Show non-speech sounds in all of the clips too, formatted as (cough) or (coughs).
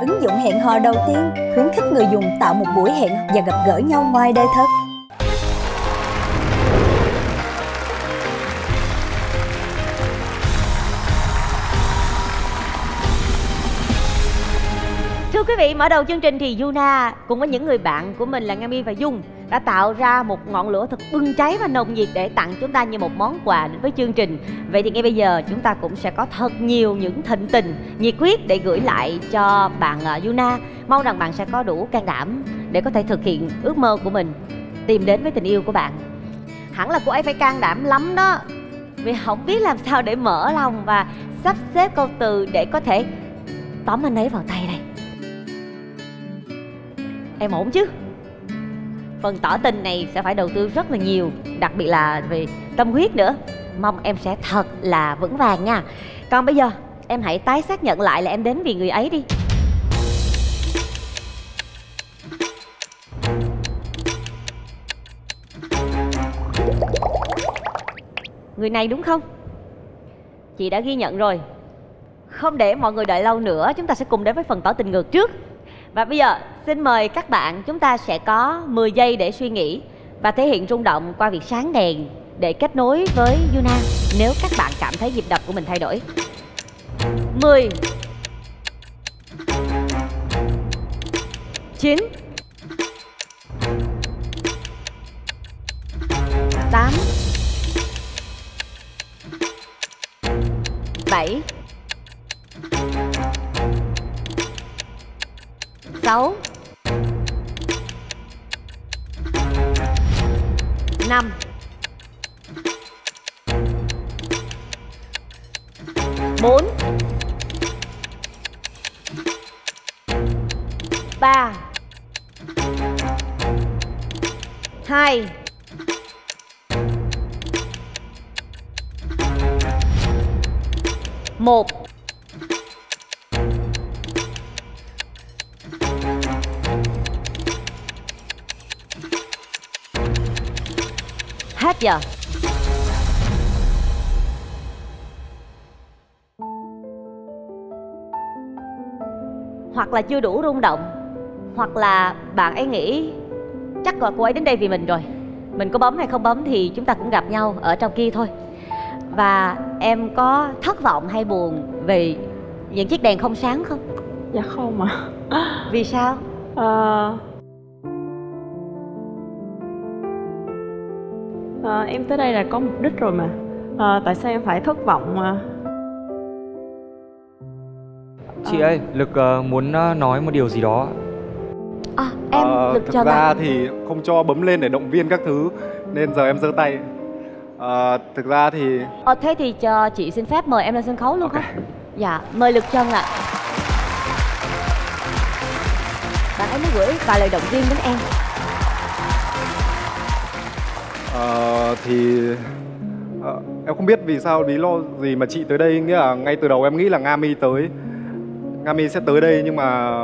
Ứng dụng hẹn hò đầu tiên, khuyến khích người dùng tạo một buổi hẹn và gặp gỡ nhau ngoài đời thật. Quý vị, mở đầu chương trình thì Yuna cùng với những người bạn của mình là Ngami và Dung đã tạo ra một ngọn lửa thật bừng cháy và nồng nhiệt để tặng chúng ta như một món quà đến với chương trình. Vậy thì ngay bây giờ chúng ta cũng sẽ có thật nhiều những thịnh tình, nhiệt huyết để gửi lại cho bạn à, Yuna. Mong rằng bạn sẽ có đủ can đảm để có thể thực hiện ước mơ của mình, tìm đến với tình yêu của bạn. Hẳn là cô ấy phải can đảm lắm đó. Vì không biết làm sao để mở lòng và sắp xếp câu từ để có thể tóm anh ấy vào tay đây em ổn chứ? Phần tỏ tình này sẽ phải đầu tư rất là nhiều, đặc biệt là về tâm huyết nữa. Mong em sẽ thật là vững vàng nha. Còn bây giờ, em hãy tái xác nhận lại là em đến vì người ấy đi. Người này đúng không? Chị đã ghi nhận rồi. Không để mọi người đợi lâu nữa, chúng ta sẽ cùng đến với phần tỏ tình ngược trước và bây giờ, xin mời các bạn chúng ta sẽ có 10 giây để suy nghĩ và thể hiện rung động qua việc sáng đèn để kết nối với Yuna, nếu các bạn cảm thấy nhịp đập của mình thay đổi. 10 9 8 7 6 5 4 3 2 1 giờ Hoặc là chưa đủ rung động Hoặc là bạn ấy nghĩ Chắc là cô ấy đến đây vì mình rồi Mình có bấm hay không bấm thì chúng ta cũng gặp nhau ở trong kia thôi Và em có thất vọng hay buồn về những chiếc đèn không sáng không? Dạ không ạ à. Vì sao? Ờ... à, em tới đây là có mục đích rồi mà. À, tại sao em phải thất vọng mà? Chị ơi lực uh, muốn nói một điều gì đó. À, em à, lực thực cho ra bạn. thì không cho bấm lên để động viên các thứ nên giờ em giơ tay. À, thực ra thì ờ, thế thì cho chị xin phép mời em lên sân khấu luôn okay. không dạ mời lực chân ạ. Bạn ấy muốn gửi vài lời động viên đến em Ờ, thì ờ, em không biết vì sao lý do gì mà chị tới đây. Nghĩa là ngay từ đầu em nghĩ là Nga Mi tới. Nga Mi sẽ tới đây nhưng mà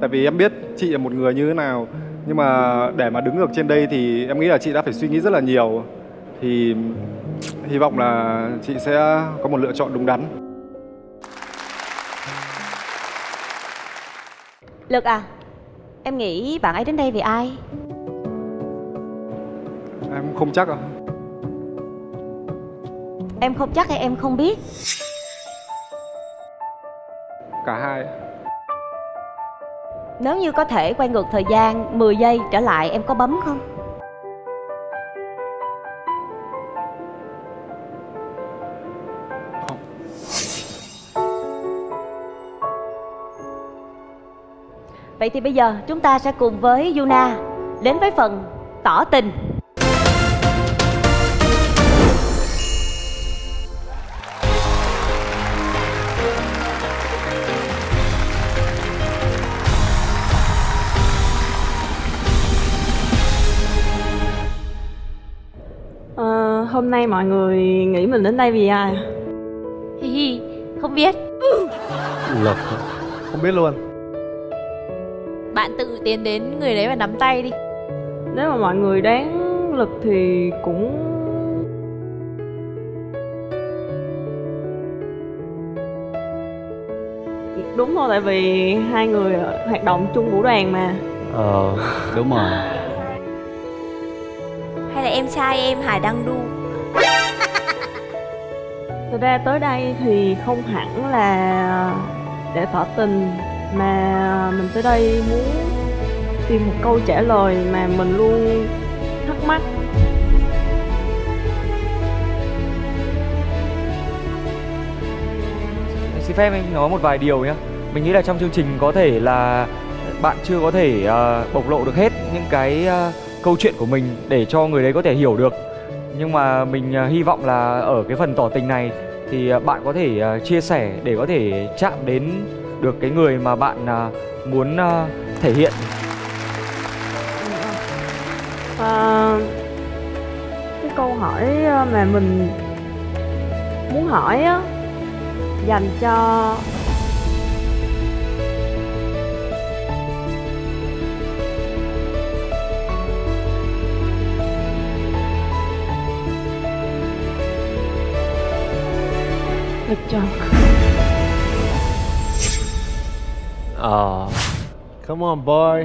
tại vì em biết chị là một người như thế nào. Nhưng mà để mà đứng được trên đây thì em nghĩ là chị đã phải suy nghĩ rất là nhiều. Thì hy vọng là chị sẽ có một lựa chọn đúng đắn. Lực à em nghĩ bạn ấy đến đây vì ai? Em không chắc ạ em không chắc hay em không biết. Cả hai. Nếu như có thể quay ngược thời gian 10 giây trở lại em có bấm không? Không. Vậy thì bây giờ chúng ta sẽ cùng với Yuna đến với phần tỏ tình hôm nay mọi người nghĩ mình đến đây vì ai? Hi hi không biết. Lực Không biết luôn. Bạn tự tiến đến người đấy và nắm tay đi. Nếu mà mọi người đoán lực thì cũng đúng rồi tại vì hai người hoạt động chung vũ đoàn mà. Ờ đúng rồi. Hay là em trai em Hải Đăng Đu thực ra tới đây thì không hẳn là để tỏ tình mà mình tới đây muốn tìm một câu trả lời mà mình luôn thắc mắc. Anh xin phép anh nói một vài điều nhé. Mình nghĩ là trong chương trình có thể là bạn chưa có thể uh, bộc lộ được hết những cái uh, câu chuyện của mình để cho người đấy có thể hiểu được. Nhưng mà mình uh, hy vọng là ở cái phần tỏ tình này thì à, bạn có thể à, chia sẻ để có thể chạm đến được cái người mà bạn à, muốn thể hiện. À, cái câu hỏi mà mình muốn hỏi á dành cho được chưa ờ. Come on boy. (laughs)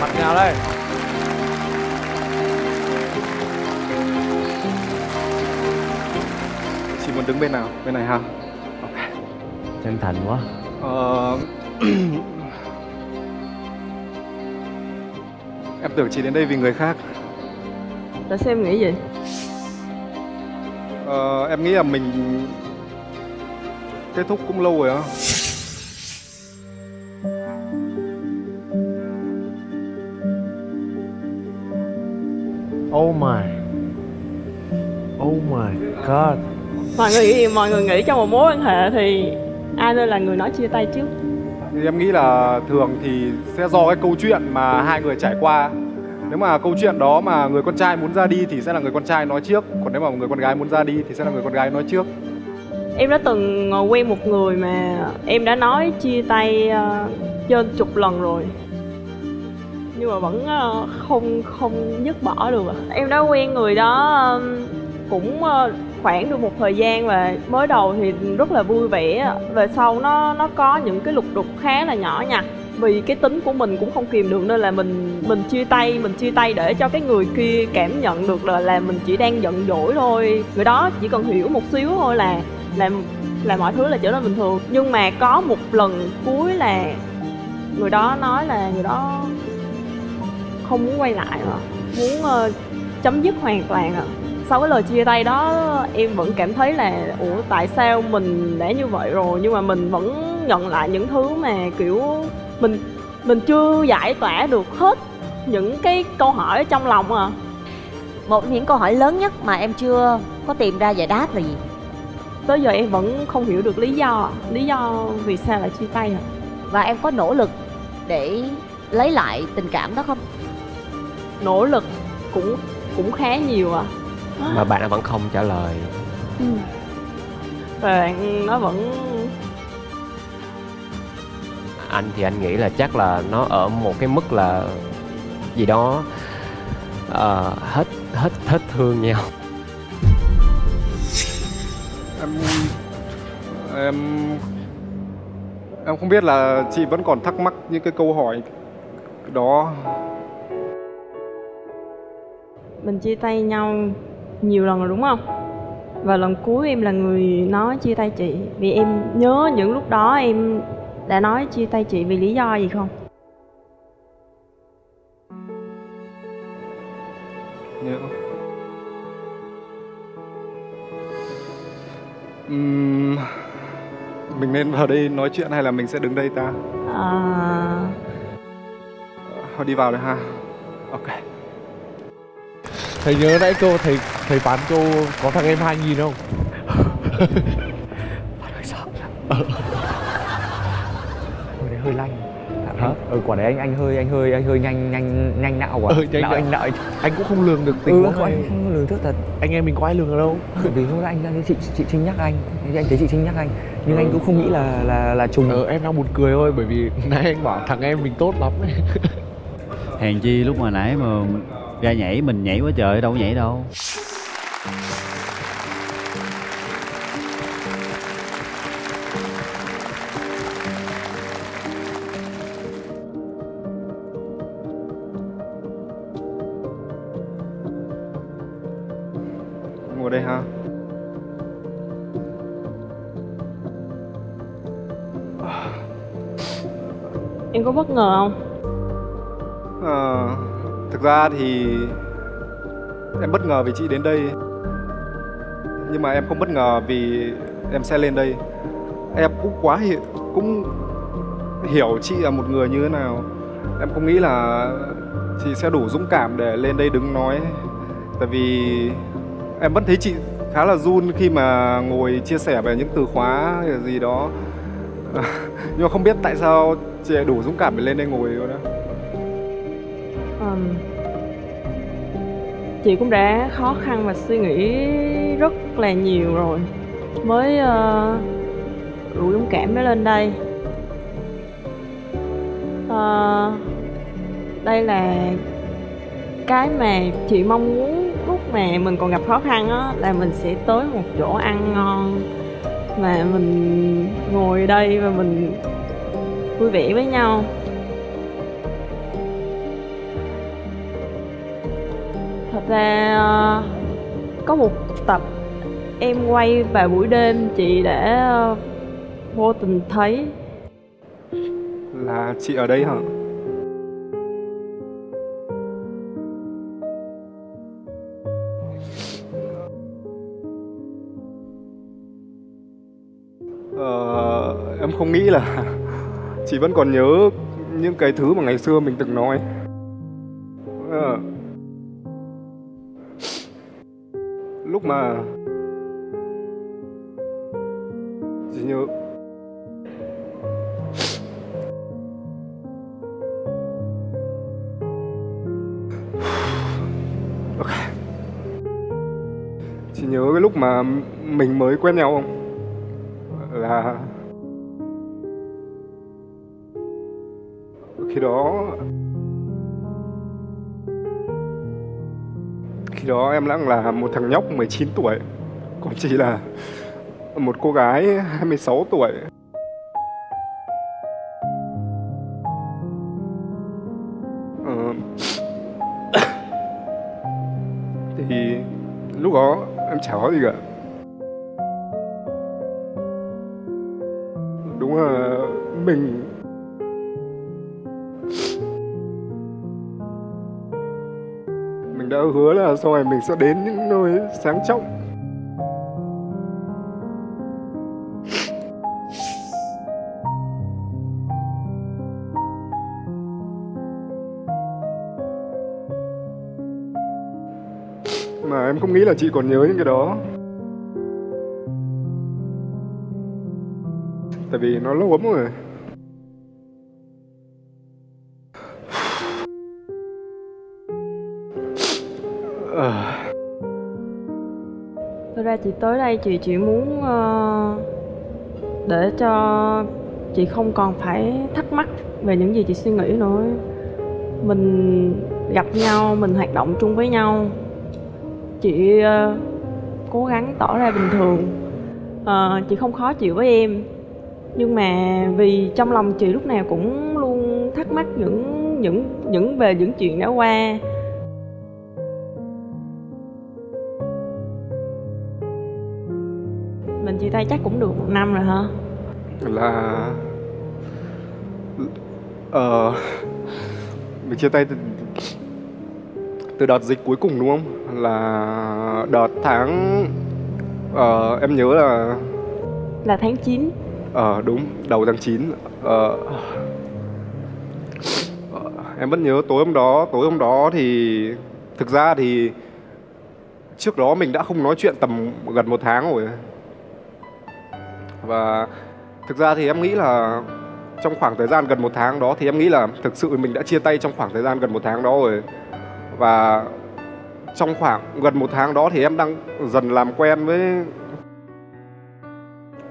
Mặt nào đây? Chị muốn đứng bên nào? Bên này ha chân thành quá. Ờ... (clears throat) em tưởng chị đến đây vì người khác. Tại sao em nghĩ gì ờ, em nghĩ là mình kết thúc cũng lâu rồi á. Oh my. Oh my god. Mọi người nghĩ mọi người nghĩ trong một mối quan hệ thì ai nên là người nói chia tay trước thì em nghĩ là thường thì sẽ do cái câu chuyện mà hai người trải qua. Nếu mà câu chuyện đó mà người con trai muốn ra đi thì sẽ là người con trai nói trước. Còn nếu mà người con gái muốn ra đi thì sẽ là người con gái nói trước. Em đã từng quen một người mà em đã nói chia tay uh, trên chục lần rồi. Nhưng mà vẫn uh, không không dứt bỏ được. Em đã quen người đó cũng ờ, khoảng được một thời gian và mới đầu thì rất là vui vẻ. Về sau nó nó có những cái lục đục khá là nhỏ nhặt. Vì cái tính của mình cũng không kìm được nên là mình mình chia tay mình chia tay để cho cái người kia cảm nhận được là là mình chỉ đang giận dỗi thôi. Người đó chỉ cần hiểu một xíu thôi là là là mọi thứ là trở nên bình thường. Nhưng mà có một lần cuối là người đó nói là người đó không muốn quay lại mà muốn uh, chấm dứt hoàn toàn à sau cái lời chia tay đó em vẫn cảm thấy là ủa tại sao mình đã như vậy rồi? Nhưng mà mình vẫn nhận lại những thứ mà kiểu mình mình chưa giải tỏa được hết những cái câu hỏi trong lòng à. Một những câu hỏi lớn nhất mà em chưa có tìm ra giải đáp là gì? Tới giờ em vẫn không hiểu được lý do lý do vì sao lại chia tay à. Và em có nỗ lực để lấy lại tình cảm đó không? Nỗ lực cũng cũng khá nhiều à mà bạn vẫn không trả lời. Ừ. và bạn nó vẫn anh thì anh nghĩ là chắc là nó ở một cái mức là gì đó uh, hết hết hết thương nhau. Em em em không biết là chị vẫn còn thắc mắc những cái câu hỏi đó. Mình chia tay nhau nhiều lần rồi đúng không? Và lần cuối em là người nói chia tay chị. Vì em nhớ những lúc đó em đã nói chia tay chị vì lý do gì không? Nhớ uhm, mình nên vào đây nói chuyện hay là mình sẽ đứng đây ta? À... thôi đi vào đây ha. Ok thầy nhớ nãy cô thầy thầy phán cô có thằng em hai nghìn không hơi sợ Hồi đấy hơi lanh Hả? Ừ, quả đấy anh anh hơi anh hơi anh hơi nhanh nhanh nhanh não quá. Ừ, nhanh não não. anh não. anh cũng không lường được tình Ừ, anh không lường trước thật. anh em mình có ai lường ở đâu Bởi vì hôm nay anh đang chị chị Trinh nhắc anh, anh thấy chị Trinh nhắc anh. nhưng anh cũng không nghĩ là là là trùng ờ em đang buồn cười thôi bởi vì (laughs) nãy anh bảo thằng em mình tốt lắm ấy. hèn chi lúc mà nãy mà ra nhảy mình nhảy quá trời đâu có nhảy đâu. Ngồi đây ha em có bất ngờ không ra thì em bất ngờ vì chị đến đây. Nhưng mà em không bất ngờ vì em sẽ lên đây. Em cũng quá hiểu cũng hiểu chị là một người như thế nào. Em không nghĩ là chị sẽ đủ dũng cảm để lên đây đứng nói. Tại vì em vẫn thấy chị khá là run khi mà ngồi chia sẻ về những từ khóa gì đó. (laughs) Nhưng mà không biết tại sao chị đủ dũng cảm để lên đây ngồi đó um, chị cũng đã khó khăn và suy nghĩ rất là nhiều rồi. Mới ờ, uh, đủ dũng cảm mới lên đây. Uh, đây là cái mà chị mong muốn lúc mà mình còn gặp khó khăn á là mình sẽ tới một chỗ ăn ngon mà mình ngồi đây và mình vui vẻ với nhau. Thật ra ờ, có một tập em quay vào buổi đêm chị đã ờ, vô tình thấy. Là chị ở đây hả? Ờ, em không nghĩ là (laughs) chị vẫn còn nhớ những cái thứ mà ngày xưa mình từng nói. Lúc mà chị nhớ Ok. Chị nhớ cái lúc mà mình mới quen nhau không? Là khi đó đó em đang là một thằng nhóc 19 tuổi còn chị là một cô gái 26 tuổi. Ờ, (coughs) thì lúc đó em chả có gì cả. Tôi hứa là sau này mình sẽ đến những nơi sáng trọng. Mà em không nghĩ là chị còn nhớ những cái đó. Tại vì nó lâu lắm rồi. Ờ, Thực ra chị tới đây chị chỉ muốn ờ, để cho chị không còn phải thắc mắc về những gì chị suy nghĩ nữa. Mình gặp nhau, mình hoạt động chung với nhau. Chị ờ, cố gắng tỏ ra bình thường. Ờ, chị không khó chịu với em. Nhưng mà vì trong lòng chị lúc nào cũng luôn thắc mắc những những những về những chuyện đã qua. Chia tay chắc cũng được một năm rồi hả? là ờ mình chia tay từ, từ đợt dịch cuối cùng đúng không? Là đợt tháng ờ em nhớ là Là tháng 9 ờ đúng đầu tháng 9 ờ em vẫn nhớ tối hôm đó tối hôm đó thì thực ra thì trước đó mình đã không nói chuyện tầm gần một tháng rồi và thực ra thì em nghĩ là trong khoảng thời gian gần một tháng đó thì em nghĩ là thực sự mình đã chia tay trong khoảng thời gian gần một tháng đó rồi. Và trong khoảng gần một tháng đó thì em đang dần làm quen với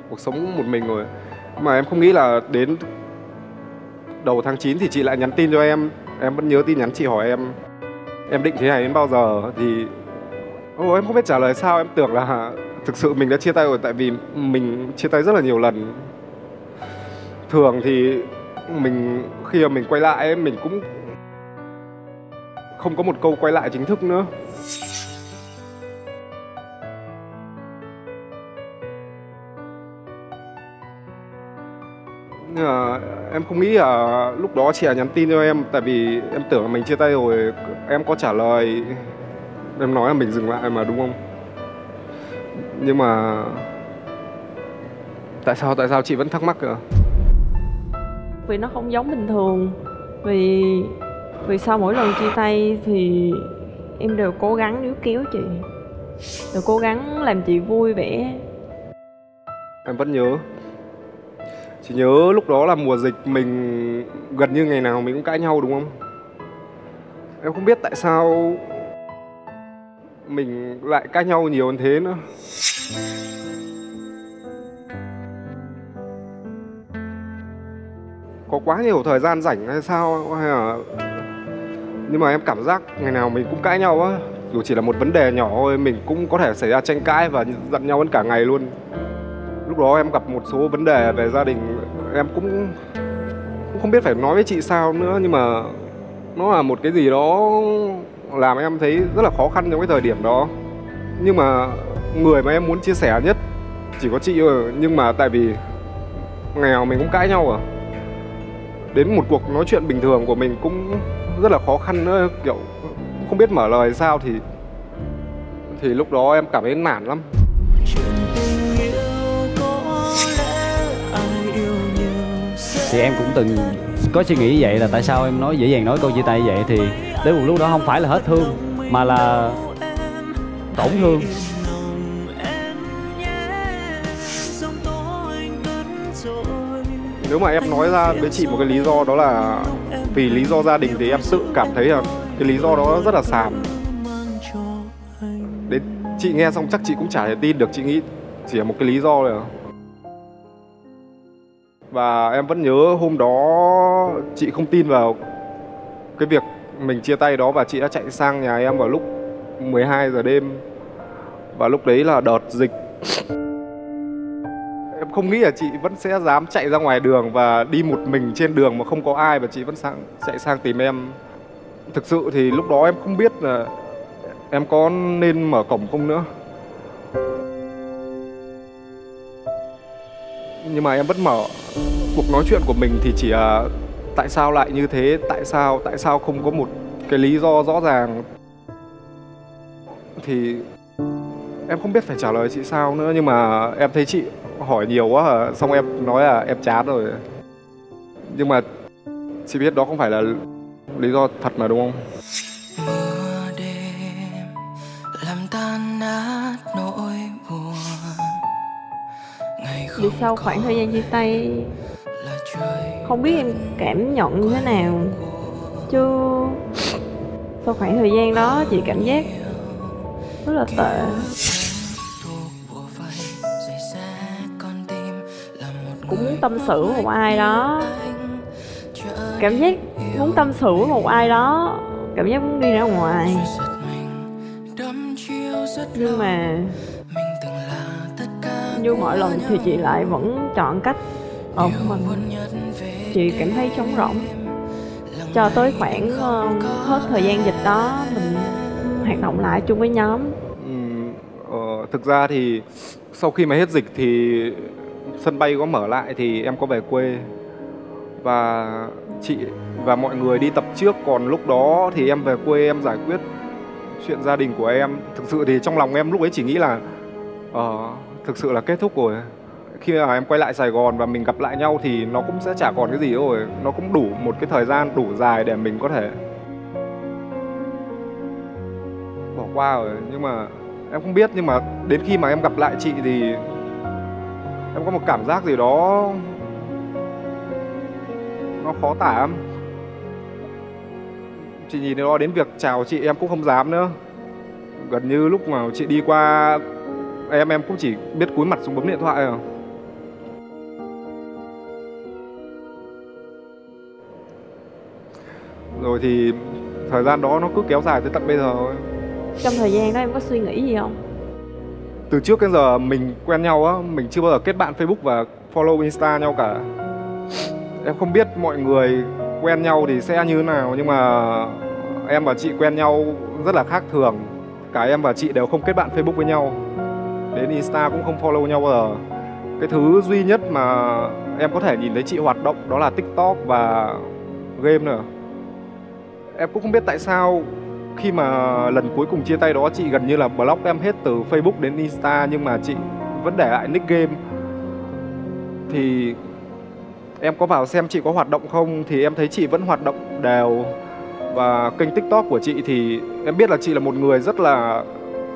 cuộc sống một mình rồi. Mà em không nghĩ là đến đầu tháng 9 thì chị lại nhắn tin cho em. Em vẫn nhớ tin nhắn chị hỏi em em định thế này đến bao giờ? Thì Ồ, em không biết trả lời sao. Em tưởng là thực sự mình đã chia tay rồi tại vì mình chia tay rất là nhiều lần. Thường thì mình khi mà mình quay lại ấy, mình cũng không có một câu quay lại chính thức nữa. Nhưng mà em không nghĩ là lúc đó chị à nhắn tin cho em tại vì em tưởng là mình chia tay rồi em có trả lời. Em nói là mình dừng lại mà đúng không? Nhưng mà tại sao tại sao chị vẫn thắc mắc à vì nó không giống bình thường. Vì vì sau mỗi lần chia tay thì em đều cố gắng níu kéo chị. Đều cố gắng làm chị vui vẻ. Em vẫn nhớ. Chị nhớ lúc đó là mùa dịch mình gần như ngày nào mình cũng cãi nhau đúng không? Em không biết tại sao mình lại cãi nhau nhiều hơn thế nữa. Có quá nhiều thời gian rảnh hay sao? Hay là nhưng mà em cảm giác ngày nào mình cũng cãi nhau á. Dù chỉ là một vấn đề nhỏ thôi, mình cũng có thể xảy ra tranh cãi và giận nhau hơn cả ngày luôn. Lúc đó em gặp một số vấn đề về gia đình, em cũng cũng không biết phải nói với chị sao nữa, nhưng mà nó là một cái gì đó làm em thấy rất là khó khăn trong cái thời điểm đó. Nhưng mà người mà em muốn chia sẻ nhất chỉ có chị thôi, nhưng mà tại vì nghèo mình cũng cãi nhau à. Đến một cuộc nói chuyện bình thường của mình cũng rất là khó khăn nữa, kiểu không biết mở lời sao thì thì lúc đó em cảm thấy nản lắm. Thì em cũng từng có suy nghĩ vậy là tại sao em nói dễ dàng nói câu chia tay vậy thì đến một lúc đó không phải là hết thương, mà là tổn thương. Nếu mà em nói ra với chị một cái lý do đó là vì lý do gia đình thì em tự cảm thấy là cái lý do đó rất là xàm. Đến chị nghe xong chắc chị cũng chả thể tin được, chị nghĩ chỉ là một cái lý do thôi à. và em vẫn nhớ hôm đó chị không tin vào cái việc mình chia tay đó và chị đã chạy sang nhà em vào lúc 12 giờ đêm. Và lúc đấy là đợt dịch. Em không nghĩ là chị vẫn sẽ dám chạy ra ngoài đường và đi một mình trên đường mà không có ai và chị vẫn sang, chạy sang tìm em. Thực sự thì lúc đó em không biết là em có nên mở cổng không nữa. Nhưng mà em vẫn mở cuộc nói chuyện của mình thì chỉ là tại sao lại như thế, tại sao tại sao không có một cái lý do rõ ràng thì em không biết phải trả lời chị sao nữa, nhưng mà em thấy chị hỏi nhiều quá à. xong em nói là em chán rồi nhưng mà chị biết đó không phải là lý do thật mà, đúng không làm tan nát nỗi buồn ngày vì sau khoảng thời gian chia tay không biết em cảm nhận như thế nào. Chứ sau khoảng thời gian đó chị cảm giác rất là tệ. Cũng tâm sự với một ai đó. Cảm giác muốn tâm sự với một ai đó cảm giác muốn đi ra ngoài. Nhưng mà như mọi lần thì chị lại vẫn chọn cách ở mình chị cảm thấy trống rỗng. cho tới khoảng uh, hết thời gian dịch đó mình hoạt động lại chung với nhóm. Ừ, ờ, thực ra thì sau khi mà hết dịch thì sân bay có mở lại thì em có về quê. Và chị và mọi người đi tập trước còn lúc đó thì em về quê em giải quyết chuyện gia đình của em. Thực sự thì trong lòng em lúc ấy chỉ nghĩ là uh, thực sự là kết thúc rồi khi mà em quay lại Sài Gòn và mình gặp lại nhau thì nó cũng sẽ chả còn cái gì rồi. Nó cũng đủ một cái thời gian đủ dài để mình có thể bỏ qua rồi. Nhưng mà em không biết, nhưng mà đến khi mà em gặp lại chị thì em có một cảm giác gì đó nó khó tả lắm. Chị nhìn nó đến việc, chào chị, em cũng không dám nữa. Gần như lúc mà chị đi qua, em em cũng chỉ biết cúi mặt xuống bấm điện thoại rồi. Rồi thì thời gian đó nó cứ kéo dài tới tận bây giờ thôi trong thời gian đó em có suy nghĩ gì không? Từ trước đến giờ mình quen nhau á mình chưa bao giờ kết bạn facebook và follow insta nhau cả. Em không biết mọi người quen nhau thì sẽ như thế nào nhưng mà em và chị quen nhau rất là khác thường. Cả em và chị đều không kết bạn facebook với nhau. Đến insta cũng không follow nhau bao giờ. Cái thứ duy nhất mà em có thể nhìn thấy chị hoạt động đó là tiktok và game nữa em cũng không biết tại sao khi mà lần cuối cùng chia tay đó, chị gần như là block em hết từ facebook đến insta, nhưng mà chị vẫn để lại nick game thì em có vào xem chị có hoạt động không? Thì em thấy chị vẫn hoạt động đều. Và kênh tiktok của chị thì em biết là chị là một người rất là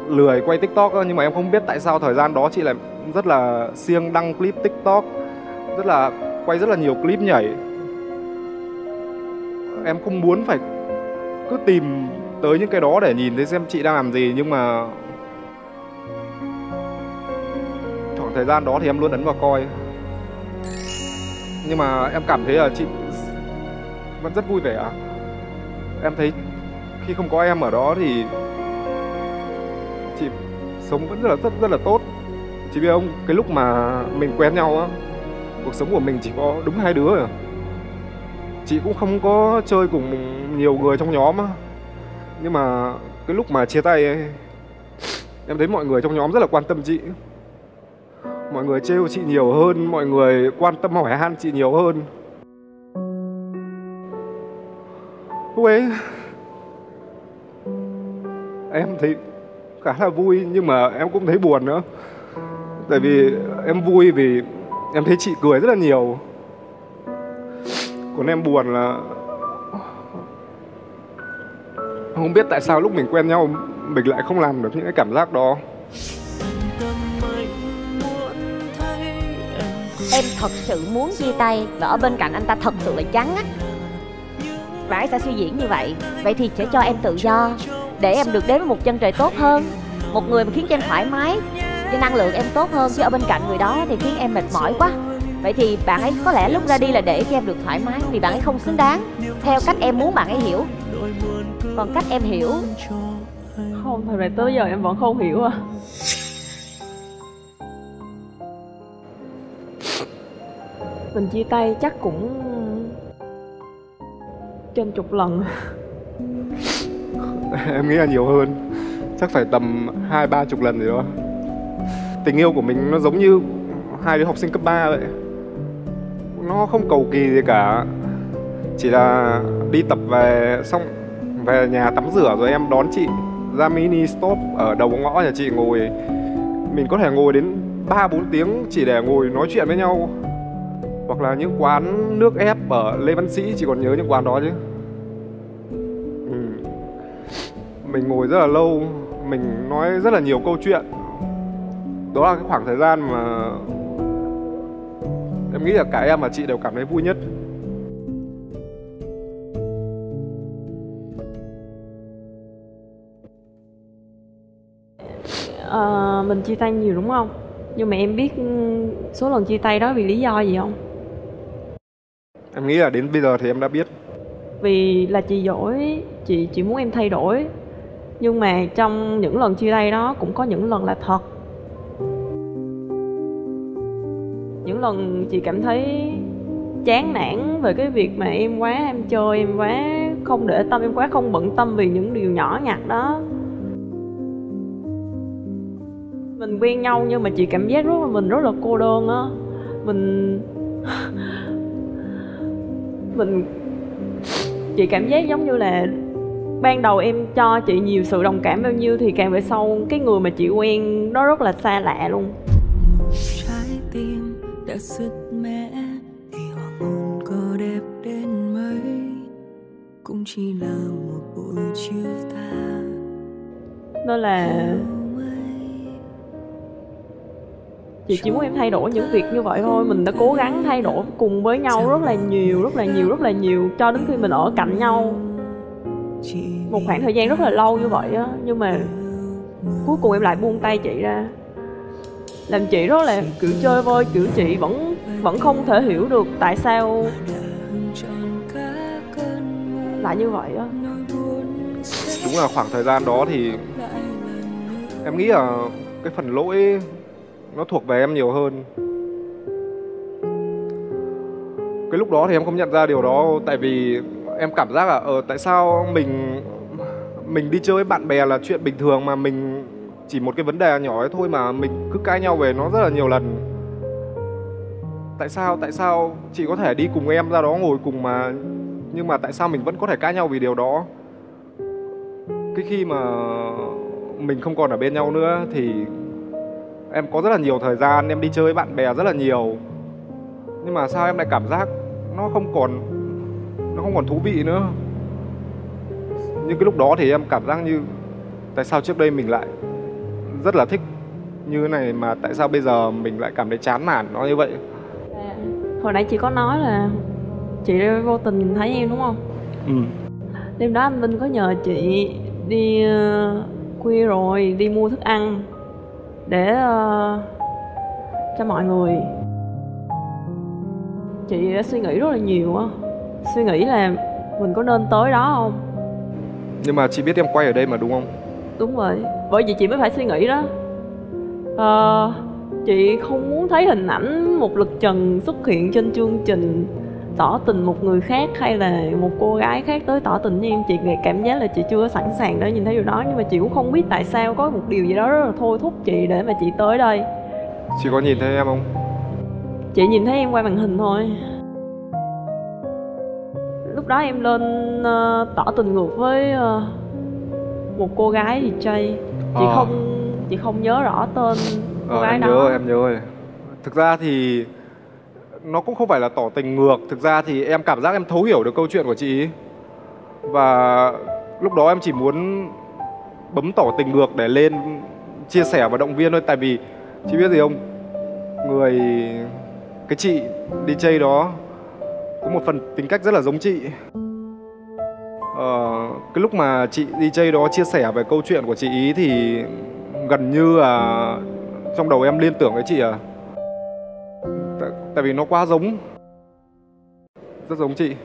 lười quay tiktok nhưng mà em không biết tại sao thời gian đó chị lại rất là siêng đăng clip tiktok, rất là quay rất là nhiều clip nhảy. Em không muốn phải cứ tìm tới những cái đó để nhìn thấy xem chị đang làm gì, nhưng mà khoảng thời gian đó thì em luôn ấn vào coi. Nhưng mà em cảm thấy là chị vẫn rất vui vẻ em thấy khi không có em ở đó thì chị sống vẫn rất là, rất rất là tốt. Chị biết không? Cái lúc mà mình quen nhau á, cuộc sống của mình chỉ có đúng hai đứa rồi chị cũng không có chơi cùng nhiều người trong nhóm á. Nhưng mà cái lúc mà chia tay ấy, em thấy mọi người trong nhóm rất là quan tâm chị. Mọi người trêu chị nhiều hơn mọi người quan tâm hỏi han chị nhiều hơn. Lúc ấy em thấy khá là vui nhưng mà em cũng thấy buồn nữa. Tại vì em vui vì em thấy chị cười rất là nhiều còn em buồn là không biết tại sao lúc mình quen nhau, mình lại không làm được những cái cảm giác đó. Em thật sự muốn chia tay và ở bên cạnh anh ta thật sự là chán á. Và ấy sẽ suy diễn như vậy vậy thì sẽ cho em tự do, để em được đến với một chân trời tốt hơn, một người mà khiến cho em thoải mái cho năng lượng em tốt hơn, chứ ở bên cạnh người đó thì khiến em mệt mỏi quá vậy thì bạn ấy có lẽ lúc ra đi là để cho em được thoải mái vì bạn ấy không xứng đáng. Theo cách em muốn bạn ấy hiểu. Còn cách em hiểu không thật ra tới giờ em vẫn không hiểu à. Mình chia tay chắc cũng trên chục lần. (laughs) Em nghĩ là nhiều hơn. Chắc phải tầm hai ba chục lần gì đó. Tình yêu của mình nó giống như hai đứa học sinh cấp 3 vậy nó không cầu kỳ gì cả. Chỉ là đi tập về, xong về nhà tắm rửa rồi em đón chị ra mini stop ở đầu ngõ nhà chị ngồi. Mình có thể ngồi đến ba bốn tiếng chỉ để ngồi nói chuyện với nhau. Hoặc là những quán nước ép ở Lê Văn Sĩ chỉ còn nhớ những quán đó chứ? Ừ. mình ngồi rất là lâu, mình nói rất là nhiều câu chuyện. Đó là cái khoảng thời gian mà em nghĩ là cả em và chị đều cảm thấy vui nhất. À, mình chia tay nhiều đúng không? Nhưng mà em biết số lần chia tay đó vì lý do gì không? Em nghĩ là đến bây giờ thì em đã biết. Vì là chị giỏi chị chị muốn em thay đổi. Nhưng mà trong những lần chia tay đó cũng có những lần là thật những lần chị cảm thấy chán nản về cái việc mà em quá em chơi, em quá không để tâm, em quá không bận tâm vì những điều nhỏ nhặt đó. Mình quen nhau nhưng mà chị cảm giác rất là, mình rất là cô đơn á. Mình (laughs) mình, chị cảm giác giống như là ban đầu em cho chị nhiều sự đồng cảm bao nhiêu thì càng về sau cái người mà chị quen nó rất là xa lạ luôn đã sứt mẻ thì hoàng hôn có đẹp đến mấy, cũng chỉ là một buổi chiều ta đó là chị chỉ muốn em thay đổi những việc như vậy thôi, mình đã cố gắng thay đổi cùng với nhau rất là nhiều, rất là nhiều, rất là nhiều, cho đến khi mình ở cạnh nhau. Một khoảng thời gian rất là lâu như vậy á, nhưng mà cuối cùng em lại buông tay chị ra làm chị rất là kiểu chơi vơi, kiểu chị vẫn vẫn không thể hiểu được tại sao lại như vậy á. Đúng là khoảng thời gian đó thì em nghĩ là cái phần lỗi nó thuộc về em nhiều hơn. Cái lúc đó thì em không nhận ra điều đó, tại vì em cảm giác là ờ tại sao mình mình đi chơi với bạn bè là chuyện bình thường mà mình chỉ một cái vấn đề nhỏ ấy thôi mà mình cứ cãi nhau về nó rất là nhiều lần. Tại sao tại sao chị có thể đi cùng em ra đó ngồi cùng mà, nhưng mà tại sao mình vẫn có thể cãi nhau vì điều đó? Cái khi mà mình không còn ở bên nhau nữa thì em có rất là nhiều thời gian, em đi chơi với bạn bè rất là nhiều. Nhưng mà sao em lại cảm giác nó không còn, nó không còn thú vị nữa? Nhưng cái lúc đó thì em cảm giác như tại sao trước đây mình lại rất là thích như thế này mà tại sao bây giờ mình lại cảm thấy chán nản nó như vậy? Hồi nãy chị có nói là chị vô tình nhìn thấy em đúng không? Ừ. Đêm đó anh Vinh có nhờ chị đi uh, khuya rồi đi mua thức ăn để uh, cho mọi người. Chị đã suy nghĩ rất là nhiều á. Suy nghĩ là mình có nên tới đó không? Nhưng mà chị biết em quay ở đây mà đúng không đúng rồi bởi vì chị mới phải suy nghĩ đó. Uh, chị không muốn thấy hình ảnh một lực trần xuất hiện trên chương trình tỏ tình một người khác hay là một cô gái khác tới tỏ tình với em. Chị cảm giác là chị chưa sẵn sàng để nhìn thấy điều đó nhưng mà chị cũng không biết tại sao có một điều gì đó rất là thôi thúc chị để mà chị tới đây. Chị có nhìn thấy em không? Chị nhìn thấy em qua màn hình thôi. Lúc đó em lên uh, tỏ tình ngược với uh, một cô gái gì chơi. Chị à. không chị không nhớ rõ tên cô à, gái em đó. nhớ em nhớ rồi. Thực ra thì nó cũng không phải là tỏ tình ngược. Thực ra thì em cảm giác em thấu hiểu được câu chuyện của chị và lúc đó em chỉ muốn bấm tỏ tình ngược để lên chia sẻ và động viên thôi. Tại vì chị biết gì không? Người cái chị đi chơi đó có một phần tính cách rất là giống chị ờ, cái lúc mà chị chơi đó chia sẻ về câu chuyện của chị ý thì gần như là trong đầu em liên tưởng với chị à. Tại, tại vì nó quá giống. Rất giống chị.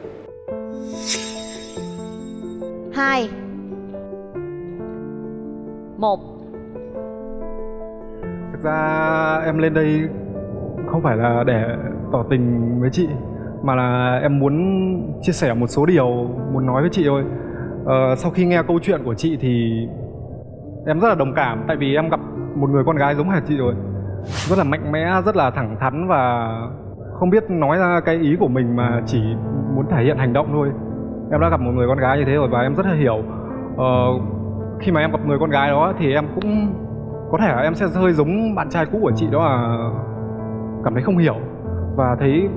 Hai. Một. Thực ra em lên đây không phải là để tỏ tình với chị mà là em muốn chia sẻ một số điều muốn nói với chị thôi. Ờ, sau khi nghe câu chuyện của chị thì em rất là đồng cảm tại vì em gặp một người con gái giống hệt chị rồi. Rất là mạnh mẽ rất là thẳng thắn và không biết nói ra cái ý của mình mà chỉ muốn thể hiện hành động thôi. Em đã gặp một người con gái như thế rồi và em rất là hiểu. Ờ, khi mà em gặp người con gái đó thì em cũng có thể là em sẽ hơi giống bạn trai cũ của chị đó là cảm thấy không hiểu và thấy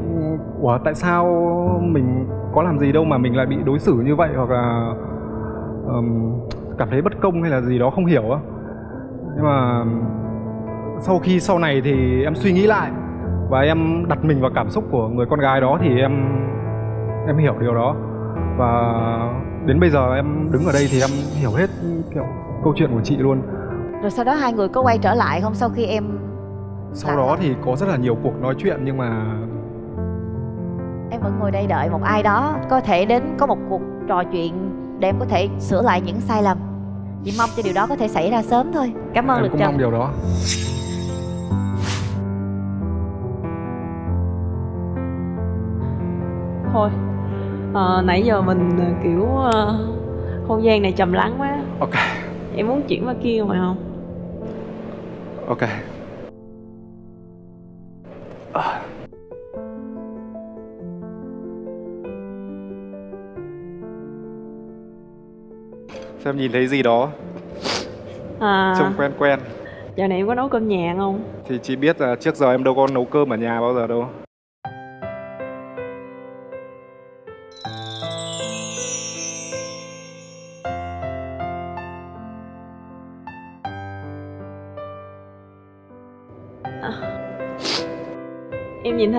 ủa tại sao mình có làm gì đâu mà mình lại bị đối xử như vậy hoặc là um, cảm thấy bất công hay là gì đó không hiểu á. Nhưng mà sau khi sau này thì em suy nghĩ lại và em đặt mình vào cảm xúc của người con gái đó thì em em hiểu điều đó. Và đến bây giờ em đứng ở đây thì em hiểu hết kiểu câu chuyện của chị luôn. Rồi sau đó hai người có quay trở lại không? Sau khi em sau đó thì có rất là nhiều cuộc nói chuyện nhưng mà em vẫn ngồi đây đợi một ai đó có thể đến có một cuộc trò chuyện để em có thể sửa lại những sai lầm. Chỉ mong cho điều đó có thể xảy ra sớm thôi. Cảm ơn em lực cũng trần. mong điều đó. Thôi à, nãy giờ mình ờ, kiểu uh, không gian này trầm lắng quá. Ok. Em muốn chuyển qua kia phải không? Ok. Xem nhìn thấy gì đó. À, trông quen quen. Giờ này em có nấu cơm nhà không? Thì chị biết là trước giờ em đâu có nấu cơm ở nhà bao giờ đâu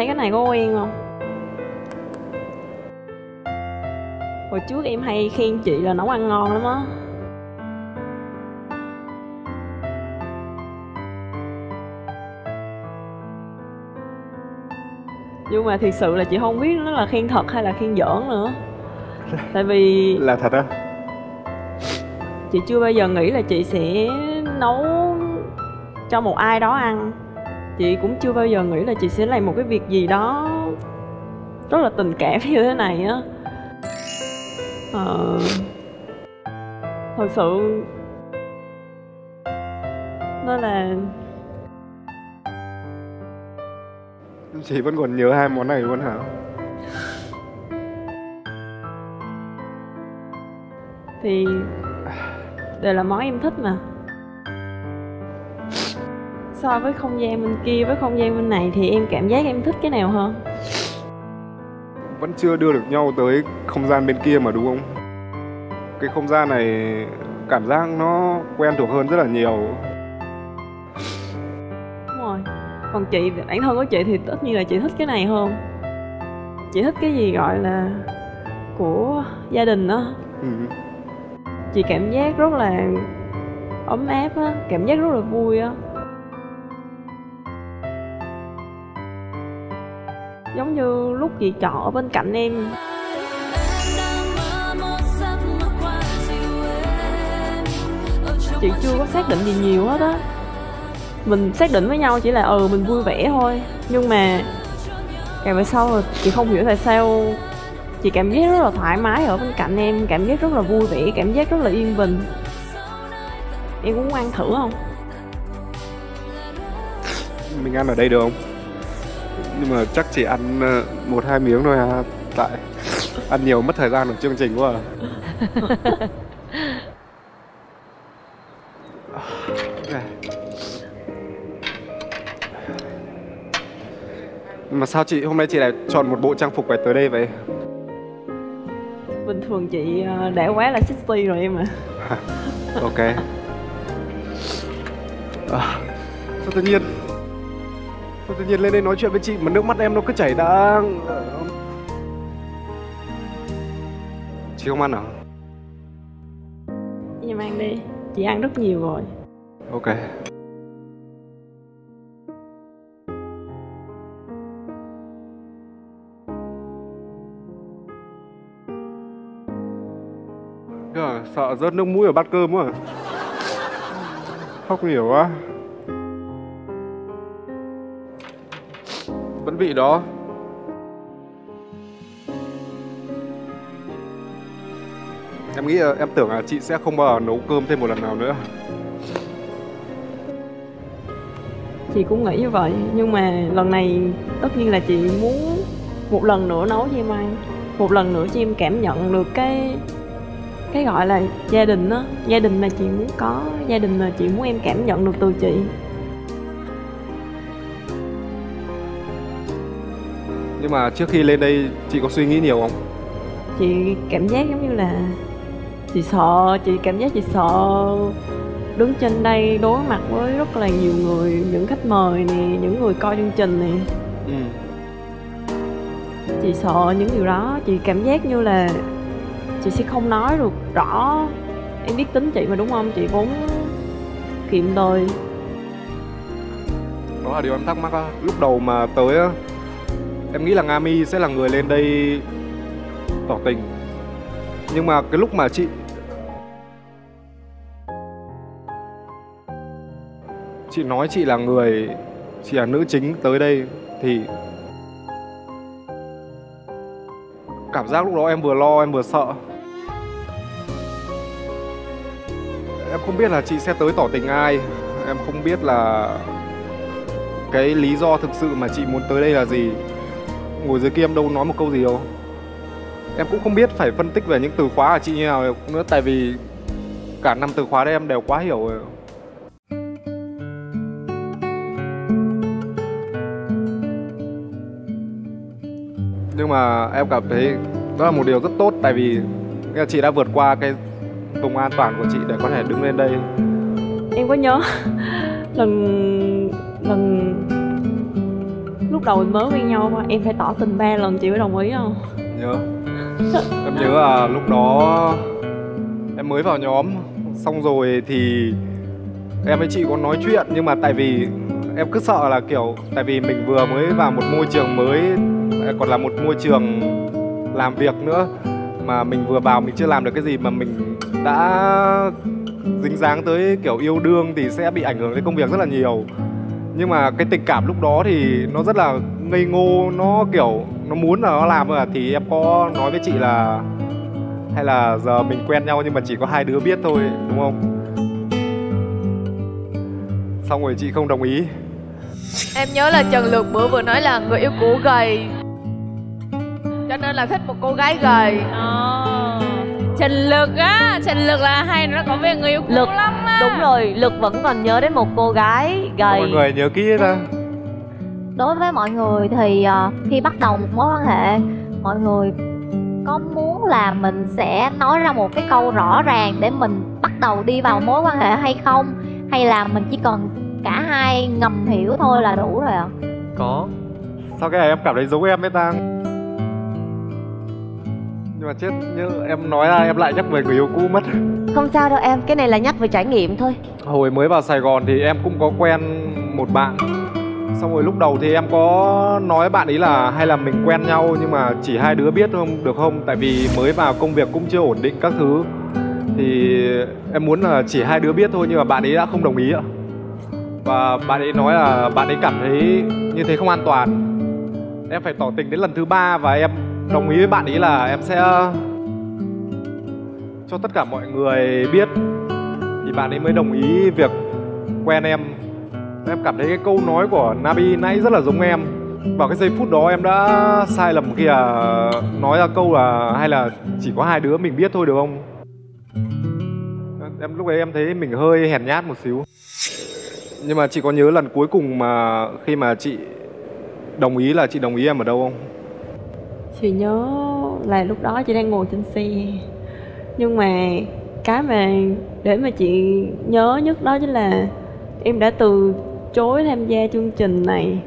thấy cái này có quen không? Hồi trước em hay khen chị là nấu ăn ngon lắm á. Nhưng mà thiệt sự là chị không biết nó là khen thật hay là khen giỡn nữa. Tại vì là thật á? Chị chưa bao giờ nghĩ là chị sẽ nấu cho một ai đó ăn chị cũng chưa bao giờ nghĩ là chị sẽ làm một cái việc gì đó rất là tình cảm (laughs) như thế này á. Ờ, thật sự nó là chị vẫn còn nhớ hai món này luôn hả? Thì đều là món em thích mà so với không gian bên kia với không gian bên này thì em cảm giác em thích cái nào hơn? Vẫn chưa đưa được nhau tới không gian bên kia mà đúng không? Cái không gian này cảm giác nó quen thuộc hơn rất là nhiều. Đúng rồi. Còn chị bản thân của chị thì tất nhiên là chị thích cái này hơn. Chị thích cái gì gọi là của gia đình đó ừ. chị cảm giác rất là ấm áp á cảm giác rất là vui á giống như lúc chị trọ ở bên cạnh em. Chị chưa có xác định gì nhiều hết á. Mình xác định với nhau chỉ là ừ mình vui vẻ thôi. Nhưng mà càng về sau rồi chị không hiểu tại sao chị cảm giác rất là thoải mái ở bên cạnh em, cảm giác rất là vui vẻ, cảm giác rất là yên bình. Em cũng muốn ăn thử không? Mình ăn ở đây được không? Nhưng mà chắc chỉ ăn ờ, một hai miếng thôi à tại ăn nhiều mất thời gian của chương trình quá à. Mà sao chị hôm nay chị lại chọn một bộ trang phục để tới đây vậy? Bình thường chị ờ, đã quá là sexy rồi em ạ. À. (laughs) ok. À, sao tự nhiên sao tự nhiên lên đây nói chuyện với chị mà nước mắt em nó cứ chảy đã chị không ăn à? Em ăn đi. Chị ăn rất nhiều rồi. Ok. À, sợ rớt nước mũi ở bát cơm quá à. khóc nhiều quá vẫn vị đó. Em nghĩ là em tưởng là chị sẽ không bao giờ nấu cơm thêm một lần nào nữa. Chị cũng nghĩ như vậy nhưng mà lần này tất nhiên là chị muốn một lần nữa nấu cho em ăn. Một lần nữa cho em cảm nhận được cái cái gọi là gia đình á. Gia đình mà chị muốn có gia đình mà chị muốn em cảm nhận được từ chị nhưng mà trước khi lên đây chị có suy nghĩ nhiều không? Chị cảm giác giống như là chị sợ chị cảm giác chị sợ đứng trên đây đối mặt với rất là nhiều người những khách mời nè những người coi chương trình nè. Ừ. chị sợ những điều đó chị cảm giác như là chị sẽ không nói được rõ. Em biết tính chị mà đúng không? Chị vốn kiệm lời đó là điều em thắc mắc á. Lúc đầu mà tới em nghĩ là nga mi sẽ là người lên đây tỏ tình. Nhưng mà cái lúc mà chị chị nói chị là người, chị là nữ chính tới đây thì cảm giác lúc đó em vừa lo, em vừa sợ. Em không biết là chị sẽ tới tỏ tình ai. Em không biết là cái lý do thực sự mà chị muốn tới đây là gì ngồi dưới kia em đâu nói một câu gì đâu. Em cũng không biết phải phân tích về những từ khóa của chị như nào nữa tại vì cả năm từ khóa đấy em đều quá hiểu rồi. Nhưng mà em cảm thấy đó là một điều rất tốt tại vì chị đã vượt qua cái vùng an toàn của chị để có thể đứng lên đây. Em có nhớ (laughs) lần lần lúc đầu mình mới quen nhau em phải tỏ tình ba lần, chị mới đồng ý không? Nhớ em nhớ là lúc đó em mới vào nhóm, xong rồi thì em với chị có nói chuyện, nhưng mà tại vì em cứ sợ là kiểu, tại vì mình vừa mới vào một môi trường mới à, còn là một môi trường làm việc nữa, mà mình vừa vào mình chưa làm được cái gì mà mình đã dính dáng tới kiểu yêu đương thì sẽ bị ảnh hưởng đến công việc rất là nhiều nhưng mà cái tình cảm lúc đó thì nó rất là ngây ngô, nó kiểu nó muốn là nó làm rồi à. thì em có nói với chị là, hay là giờ mình quen nhau nhưng mà chỉ có hai đứa biết thôi, đúng không xong rồi chị không đồng ý Em nhớ là Trần Lực bữa vừa nói là người yêu cũ gầy Cho nên là thích một cô gái gầy à. Trần Lực á, Trần Lực là hay nó có về người yêu cũ Lực lắm á. đúng rồi lực vẫn còn nhớ đến một cô gái gầy. Mọi người nhớ kỹ ra đối với mọi người thì ờ, khi bắt đầu một mối quan hệ mọi người có muốn là mình sẽ nói ra một cái câu rõ ràng để mình bắt đầu đi vào mối quan hệ hay không? Hay là mình chỉ cần cả hai ngầm hiểu thôi là đủ rồi ạ? Có. Sao cái này em cảm thấy giống em ấy ta nhưng mà chết như em nói ra em lại nhắc về người yêu cũ mất. Không sao đâu em cái này là nhắc về trải nghiệm thôi. Hồi mới vào Sài Gòn thì em cũng có quen một bạn. Xong rồi lúc đầu thì em có nói bạn ấy là hay là mình quen nhau nhưng mà chỉ hai đứa biết không được không? Tại vì mới vào công việc cũng chưa ổn định các thứ. Thì em muốn là chỉ hai đứa biết thôi nhưng mà bạn ấy đã không đồng ý ạ. Và bạn ấy nói là bạn ấy cảm thấy như thế không an toàn. Em phải tỏ tình đến lần thứ ba và em đồng ý với bạn ấy là em sẽ ờ, cho tất cả mọi người biết. Thì bạn ấy mới đồng ý việc quen em. Em cảm thấy cái câu nói của Nabi nãy rất là giống em. Vào cái giây phút đó em đã sai lầm khi là nói ra câu là, hay là chỉ có hai đứa mình biết thôi, được không? Em lúc ấy em thấy mình hơi hèn nhát một xíu. Nhưng mà chị có nhớ lần cuối cùng mà khi mà chị đồng ý là chị đồng ý em ở đâu không? Chị nhớ là lúc đó chị đang ngồi trên xe. Nhưng mà cái mà để mà chị nhớ nhất đó chính là em đã từ chối tham gia chương trình này.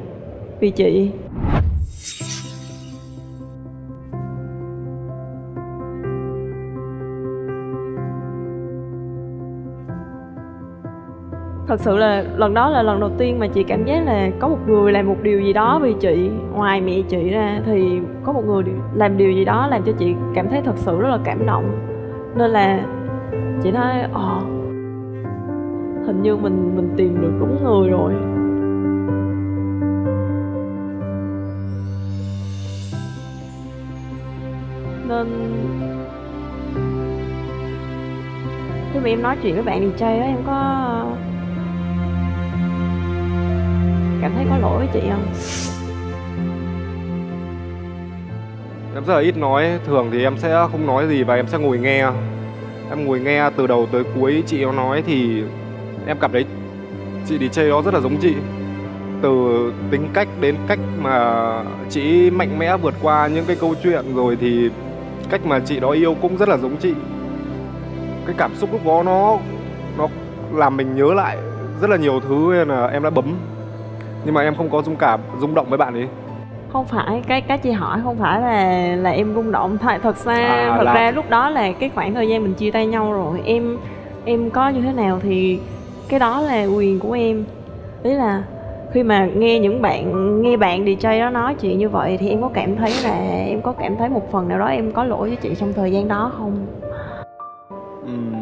Vì chị thật sự là lần đó là lần đầu tiên mà chị cảm giác là có một người làm một điều gì đó vì chị, ngoài mẹ chị ra thì có một người làm điều gì đó làm cho chị cảm thấy thật sự rất là cảm động. Nên là chị nói ờ hình như mình mình tìm được đúng người rồi. Nên khi mà em nói chuyện với bạn DJ á, em có cảm thấy có lỗi với chị không? Em rất là ít nói. Thường thì em sẽ không nói gì và em sẽ ngồi nghe. Em ngồi nghe từ đầu tới cuối chị nó nói thì em cảm thấy chị đi chơi đó rất là giống chị. Từ tính cách đến cách mà chị mạnh mẽ vượt qua những cái câu chuyện rồi thì cách mà chị đó yêu cũng rất là giống chị. Cái cảm xúc lúc đó nó nó làm mình nhớ lại rất là nhiều thứ nên là em đã bấm nhưng mà em không có dung cảm rung động với bạn ấy. Không phải cái cái chị hỏi không phải là là em rung động. Thật thật ra À, thật là- ra lúc đó là cái khoảng thời gian mình chia tay nhau rồi. Em em có như thế nào thì cái đó là quyền của em. Ý là khi mà nghe những bạn nghe bạn DJ đó nói chuyện như vậy thì em có cảm thấy là em có cảm thấy một phần nào đó em có lỗi với chị trong thời gian đó không? Ừm,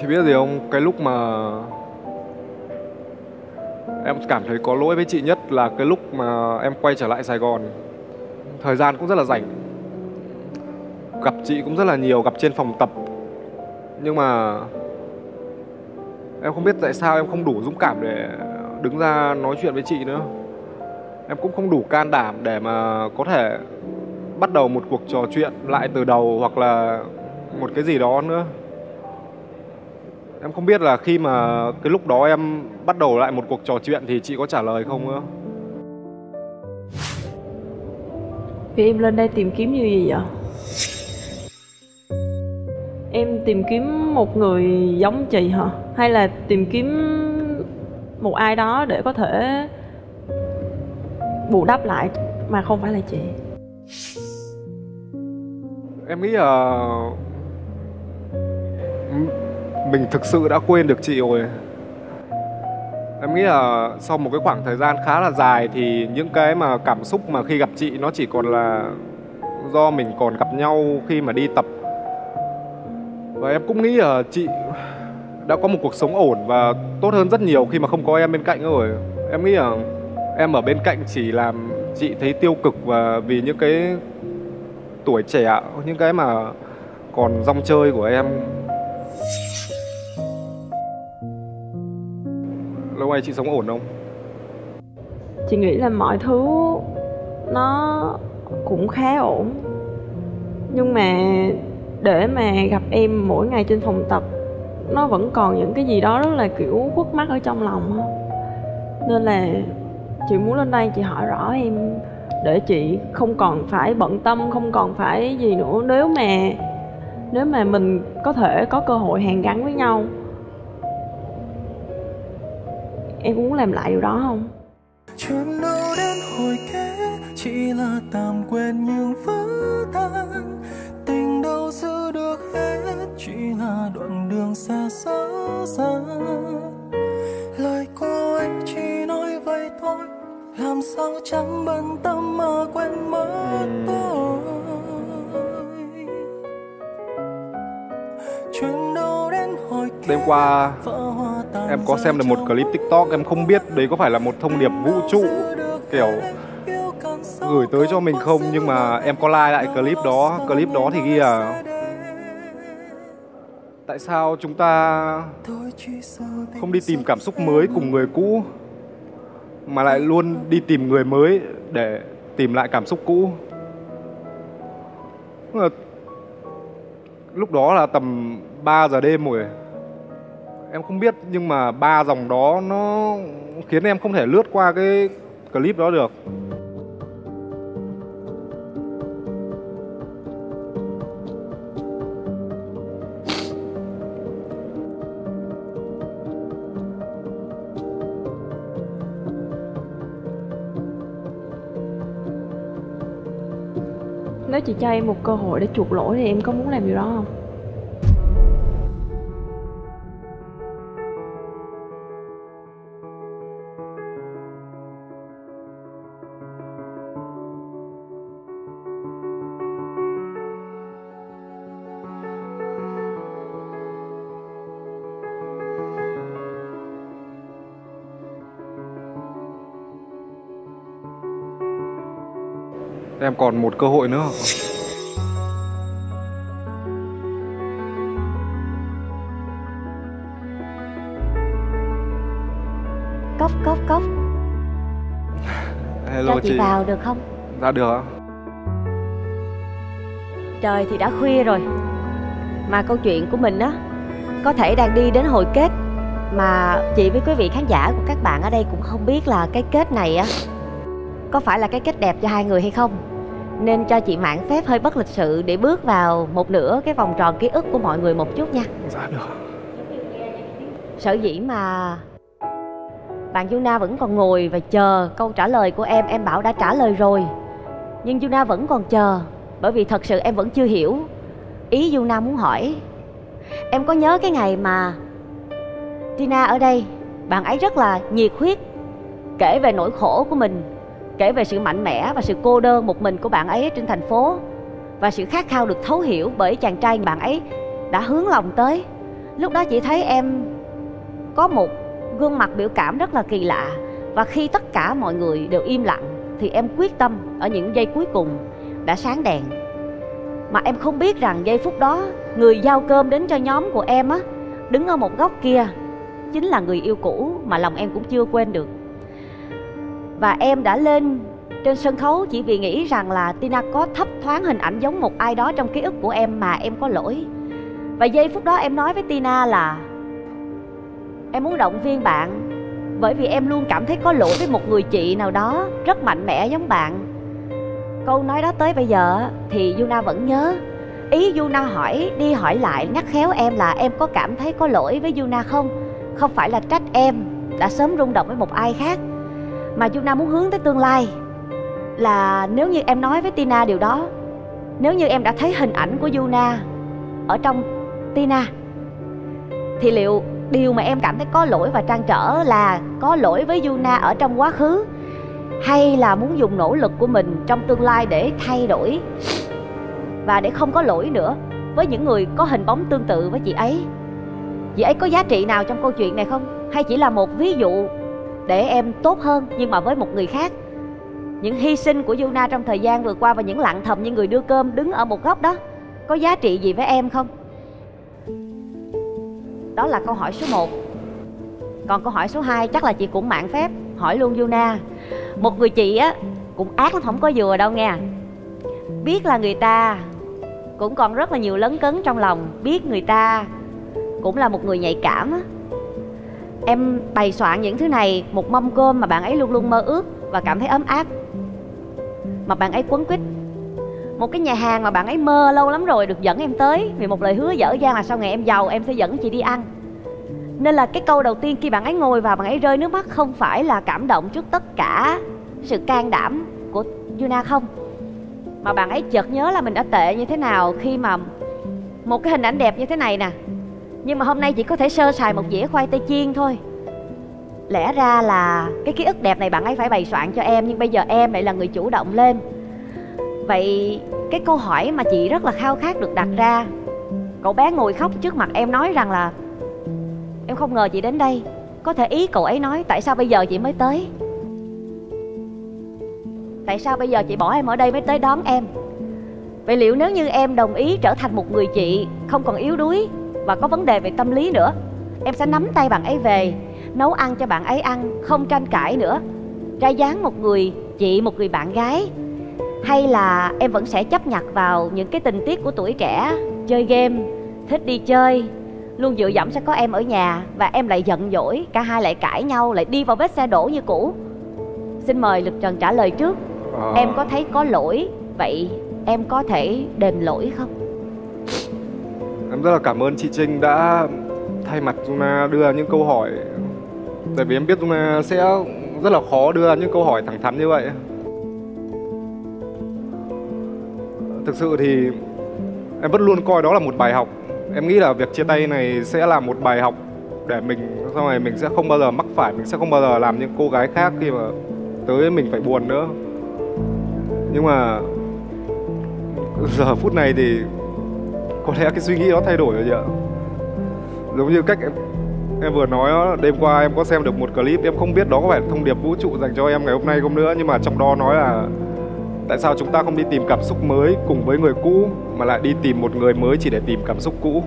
chị biết gì không? Cái lúc mà em cảm thấy có lỗi với chị nhất là cái lúc mà em quay trở lại Sài Gòn. Thời gian cũng rất là rảnh. Gặp chị cũng rất là nhiều, gặp trên phòng tập. Nhưng mà em không biết tại sao em không đủ dũng cảm để đứng ra nói chuyện với chị nữa. Em cũng không đủ can đảm để mà có thể bắt đầu một cuộc trò chuyện lại từ đầu hoặc là một cái gì đó nữa em không biết là khi mà cái lúc đó em bắt đầu lại một cuộc trò chuyện thì chị có trả lời không nữa Vì em lên đây tìm kiếm như gì vậy? Em tìm kiếm một người giống chị hả? Hay là tìm kiếm một ai đó để có thể bù đắp lại mà không phải là chị? em nghĩ là mình thực sự đã quên được chị rồi. Em nghĩ là sau một cái khoảng thời gian khá là dài thì những cái mà cảm xúc mà khi gặp chị nó chỉ còn là do mình còn gặp nhau khi mà đi tập. Và em cũng nghĩ là chị đã có một cuộc sống ổn và tốt hơn rất nhiều khi mà không có em bên cạnh rồi. Em nghĩ là em ở bên cạnh chỉ làm chị thấy tiêu cực và vì những cái tuổi trẻ, những cái mà còn rong chơi của em. Lâu nay chị sống ổn không? Chị nghĩ là mọi thứ nó cũng khá ổn. Nhưng mà để mà gặp em mỗi ngày trên phòng tập, nó vẫn còn những cái gì đó rất là, kiểu, khuất mắt ở trong lòng nên là chị muốn lên đây chị hỏi rõ em để chị không còn phải bận tâm, không còn phải gì nữa. Nếu mà nếu mà mình có thể có cơ hội hàn gắn với nhau em cũng muốn làm lại điều đó không? Chuyện đâu đến hồi kết chỉ là tạm quên nhưng vỡ tan tình đâu giữ được hết chỉ là đoạn đường xa xót xa. Lời của anh chỉ nói vậy thôi làm sao chẳng bận tâm mà quên mất tôi? Chuyện đâu đến hồi đêm qua em có xem được một clip tiktok, em không biết đấy có phải là một thông điệp vũ trụ, kiểu, gửi tới cho mình không, nhưng mà em có like lại clip đó. Clip đó thì ghi là, tại sao chúng ta không đi tìm cảm xúc mới cùng người cũ, mà lại luôn đi tìm người mới để tìm lại cảm xúc cũ? Lúc đó là tầm 3 giờ đêm rồi em không biết, nhưng mà ba dòng đó nó khiến em không thể lướt qua cái clip đó được. Nếu chị cho em một cơ hội để chuộc lỗi thì em có muốn làm điều đó không? Em còn một cơ hội nữa. Cốc cốc cốc. Hello cho chị, chị. vào được không? Ra được ạ. Trời thì đã khuya rồi. Mà câu chuyện của mình á có thể đang đi đến hồi kết. Mà chị với quý vị khán giả của các bạn ở đây cũng không biết là cái kết này á có phải là cái kết đẹp cho hai người hay không nên cho chị mạn phép hơi bất lịch sự để bước vào một nửa cái vòng tròn ký ức của mọi người một chút nha. Dạ được. Sở dĩ mà bạn Yuna vẫn còn ngồi và chờ câu trả lời của em em bảo đã trả lời rồi. Nhưng Yuna vẫn còn chờ bởi vì thật sự em vẫn chưa hiểu. Ý Yuna muốn hỏi em có nhớ cái ngày mà Tina ở đây? Bạn ấy rất là nhiệt huyết kể về nỗi khổ của mình kể về sự mạnh mẽ và sự cô đơn một mình của bạn ấy trên thành phố, và sự khát khao được thấu hiểu bởi chàng trai bạn ấy đã hướng lòng tới. Lúc đó chị thấy em có một gương mặt biểu cảm rất là kỳ lạ, và khi tất cả mọi người đều im lặng, thì em quyết tâm ở những giây cuối cùng đã sáng đèn. Mà em không biết rằng giây phút đó, người giao cơm đến cho nhóm của em á, đứng ở một góc kia, chính là người yêu cũ mà lòng em cũng chưa quên được và em đã lên trên sân khấu chỉ vì nghĩ rằng là Tina có thấp thoáng hình ảnh giống một ai đó trong ký ức của em mà em có lỗi. Và giây phút đó em nói với Tina là, em muốn động viên bạn, bởi vì em luôn cảm thấy có lỗi với một người chị nào đó rất mạnh mẽ giống bạn. Câu nói đó tới bây giờ thì Yuna vẫn nhớ. Ý Yuna hỏi, đi hỏi lại, nhắc khéo em là em có cảm thấy có lỗi với Yuna không? Không phải là trách em đã sớm rung động với một ai khác mà Juna muốn hướng tới tương lai là nếu như em nói với Tina điều đó, nếu như em đã thấy hình ảnh của Juna ở trong Tina, thì liệu điều mà em cảm thấy có lỗi và trăn trở là có lỗi với Juna ở trong quá khứ, hay là muốn dùng nỗ lực của mình trong tương lai để thay đổi? Và để không có lỗi nữa, với những người có hình bóng tương tự với chị ấy chị ấy có giá trị nào trong câu chuyện này không? Hay chỉ là một ví dụ để em tốt hơn nhưng mà với một người khác. Những hy sinh của Yuna trong thời gian vừa qua và những lặng thầm như người đưa cơm đứng ở một góc đó, có giá trị gì với em không? Đó là câu hỏi số 1 Còn câu hỏi số 2 chắc là chị cũng mạng phép Hỏi luôn Yuna. Một người chị á, cũng ác lắm, không có vừa đâu nghe. Biết là người ta cũng còn rất là nhiều lấn cấn trong lòng, Biết người ta cũng là một người nhạy cảm á. Em bày soạn những thứ này Một mâm cơm mà bạn ấy luôn luôn mơ ước Và cảm thấy ấm áp. Mà bạn ấy quấn quýt. Một cái nhà hàng mà bạn ấy mơ lâu lắm rồi được dẫn em tới, vì một lời hứa dở dang là sau ngày em giàu em sẽ dẫn chị đi ăn. Nên là cái câu đầu tiên khi bạn ấy ngồi vào bạn ấy rơi nước mắt không phải là cảm động trước tất cả sự can đảm của Yuna không. Mà bạn ấy chợt nhớ là mình đã tệ như thế nào khi mà một cái hình ảnh đẹp như thế này nè nhưng mà hôm nay chỉ có thể sơ sài một dĩa khoai tây chiên thôi. Lẽ ra là cái ký ức đẹp này bạn ấy phải bày soạn cho em, nhưng bây giờ em lại là người chủ động lên. Vậy cái câu hỏi mà chị rất là khao khát được đặt ra, cậu bé ngồi khóc trước mặt em nói rằng là, em không ngờ chị đến đây, có thể ý cậu ấy nói, tại sao bây giờ chị mới tới? Tại sao bây giờ chị bỏ em ở đây mới tới đón em? Vậy liệu nếu như em đồng ý trở thành một người chị, không còn yếu đuối và có vấn đề về tâm lý nữa. Em sẽ nắm tay bạn ấy về nấu ăn cho bạn ấy ăn không tranh cãi nữa. Ra dáng một người chị một người bạn gái. Hay là em vẫn sẽ chấp nhặt vào những cái tình tiết của tuổi trẻ chơi game thích đi chơi. Luôn dựa dẫm sẽ có em ở nhà và em lại giận dỗi cả hai lại cãi nhau lại đi vào vết xe đổ như cũ. Xin mời lực trần trả lời trước. À... em có thấy có lỗi vậy em có thể đền lỗi không em rất là cảm ơn chị trinh đã thay mặt Juna đưa những câu hỏi. Tại vì em biết Juna sẽ rất là khó đưa những câu hỏi thẳng thắn như vậy. Thực sự thì em vẫn luôn coi đó là một bài học. Em nghĩ là việc chia tay này sẽ là một bài học để mình, sau này mình sẽ không bao giờ mắc phải, mình sẽ không bao giờ làm những cô gái khác khi mà tới mình phải buồn nữa. Nhưng mà giờ phút này thì có lẽ cái suy nghĩ đó thay đổi rồi chị ạ. Giống như cách em em vừa nói đó, đêm qua em có xem được một clip em không biết đó có phải thông điệp vũ trụ dành cho em ngày hôm nay không nữa nhưng mà trong đó nói là tại sao chúng ta không đi tìm cảm xúc mới cùng với người cũ mà lại đi tìm một người mới chỉ để tìm cảm xúc cũ.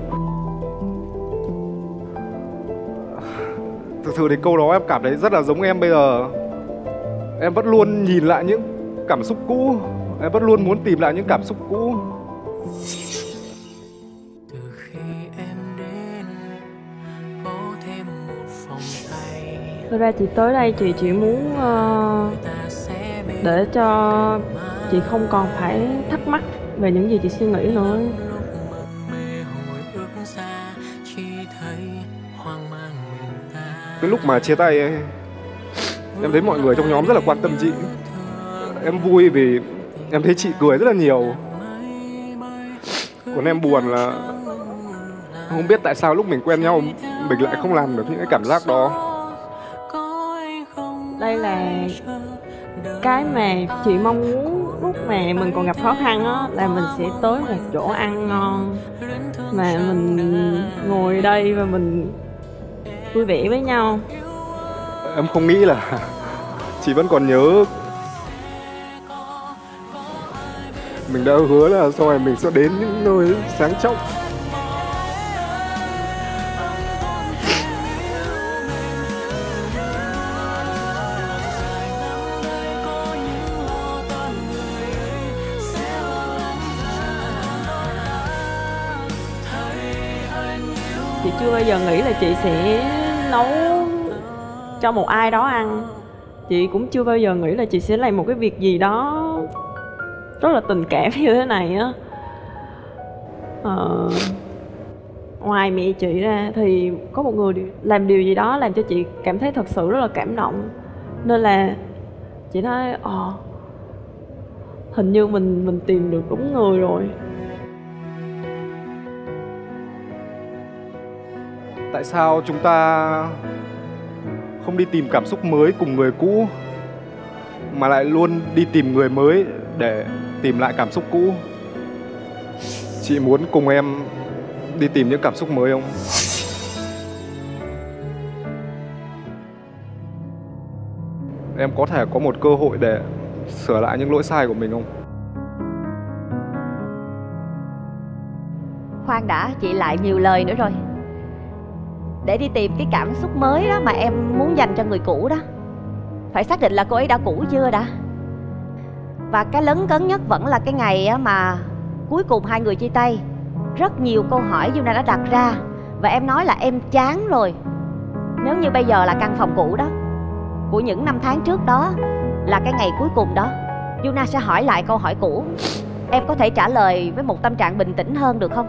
Thực sự thì câu đó em cảm thấy rất là giống em bây giờ. Em vẫn luôn nhìn lại những cảm xúc cũ em vẫn luôn muốn tìm lại những cảm xúc cũ. Thật ra chị tới đây chị chỉ muốn uh, để cho chị không còn phải thắc mắc về những gì chị suy nghĩ nữa. Cái lúc mà chia tay ấy, em thấy mọi người trong nhóm rất là quan tâm chị. Em vui vì em thấy chị cười rất là nhiều. Còn em buồn là không biết tại sao lúc mình quen nhau mình lại không làm được những cái cảm giác đó đây là cái mà chị mong muốn lúc mà mình còn gặp khó khăn á, là mình sẽ tới một chỗ ăn ngon. Mà mình ngồi đây và mình vui vẻ với nhau. Em không nghĩ là (laughs) chị vẫn còn nhớ mình đã hứa là sau này mình sẽ đến những nơi sáng trọng. Giờ nghĩ là chị sẽ nấu cho một ai đó ăn. Chị cũng chưa bao giờ nghĩ là chị sẽ làm một cái việc gì đó rất là tình cảm như thế này á. Ờ, ngoài mẹ chị ra thì có một người làm điều gì đó làm cho chị cảm thấy thật sự rất là cảm động. Nên là chị nói ờ hình như mình mình tìm được đúng người rồi. Tại sao chúng ta không đi tìm cảm xúc mới cùng người cũ, mà lại luôn đi tìm người mới để tìm lại cảm xúc cũ? Chị muốn cùng em đi tìm những cảm xúc mới không? Em có thể có một cơ hội để sửa lại những lỗi sai của mình không? Khoan đã, chị lại nhiều lời nữa rồi để đi tìm cái cảm xúc mới đó mà em muốn dành cho người cũ đó. Phải xác định là cô ấy đã cũ chưa đã? Và cái lấn cấn nhất vẫn là cái ngày mà cuối cùng hai người chia tay. Rất nhiều câu hỏi Yuna đã đặt ra. Và em nói là em chán rồi. Nếu như bây giờ là căn phòng cũ đó, của những năm tháng trước đó, là cái ngày cuối cùng đó Yuna sẽ hỏi lại câu hỏi cũ. Em có thể trả lời với một tâm trạng bình tĩnh hơn được không?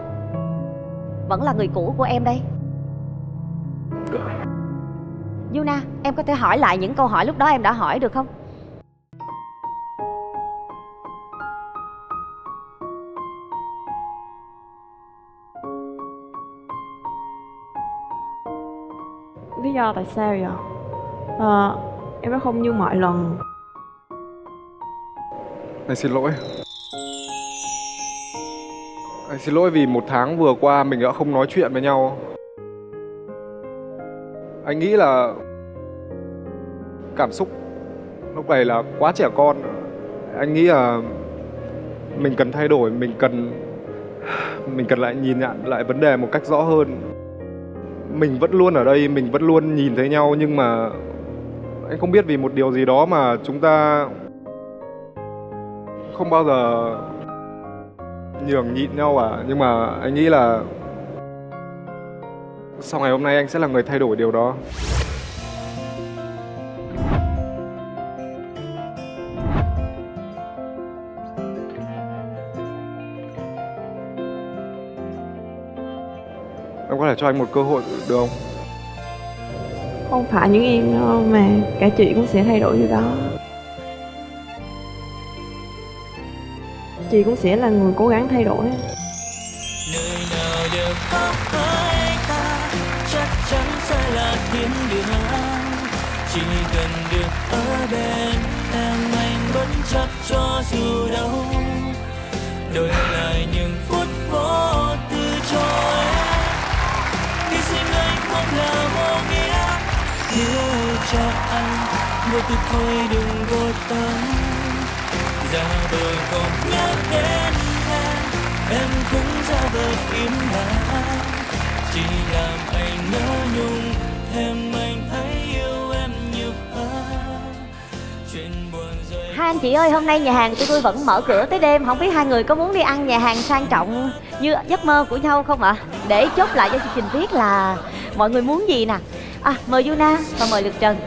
Vẫn là người cũ của em đây. Yuna em có thể hỏi lại những câu hỏi lúc đó em đã hỏi được không? Lý do tại sao vậy? À, em nói không như mọi lần. Anh xin lỗi. Anh xin lỗi vì một tháng vừa qua mình đã không nói chuyện với nhau anh nghĩ là cảm xúc lúc này là quá trẻ con. Anh nghĩ là mình cần thay đổi, mình cần mình cần lại nhìn nhận lại vấn đề một cách rõ hơn. Mình vẫn luôn ở đây, mình vẫn luôn nhìn thấy nhau, nhưng mà anh không biết vì một điều gì đó mà chúng ta không bao giờ nhường nhịn nhau à. Nhưng mà anh nghĩ là sau ngày hôm nay anh sẽ là người thay đổi điều đó. Em có thể cho anh một cơ hội được không? Không phải những em đâu mà cả chị cũng sẽ thay đổi điều đó. Chị cũng sẽ là người cố gắng thay đổi. Ở bên em, anh bất chấp cho dù đâu. Đổi lại những phút vô tư cho em. Hy sinh anh không là vô nghĩa. Yêu cho anh vô tư thôi, đừng vô tâm. Ra bờ không nhắc đến em em cũng ra bờ im lặng. Chỉ làm anh nhớ nhung thêm anh chị ơi, hôm nay nhà hàng tụi tôi vẫn mở cửa tới đêm. Không biết hai người có muốn đi ăn nhà hàng sang trọng như giấc mơ của nhau không ạ? Để chốt lại cho chương trình biết là mọi người muốn gì nè. À, mời Yuna và mời Lực Trần.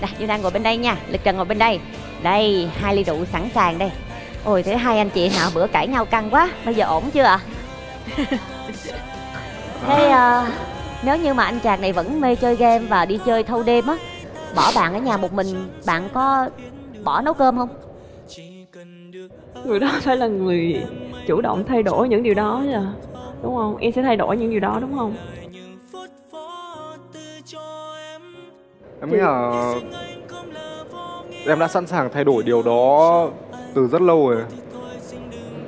Nè, Yuna ngồi bên đây nha, Lực Trần ngồi bên đây. Đây, hai ly rượu sẵn sàng đây. Ôi, thế hai anh chị nào bữa cãi nhau căng quá. Bây giờ ổn chưa ạ? (laughs) Thế à, nếu như mà anh chàng này vẫn mê chơi game và đi chơi thâu đêm á Bỏ bạn ở nhà một mình, bạn có bỏ nấu cơm không? người đó phải là người chủ động thay đổi những điều đó chứ đúng không? Em sẽ thay đổi những điều đó đúng không? Em nghĩ là em đã sẵn sàng thay đổi điều đó từ rất lâu rồi.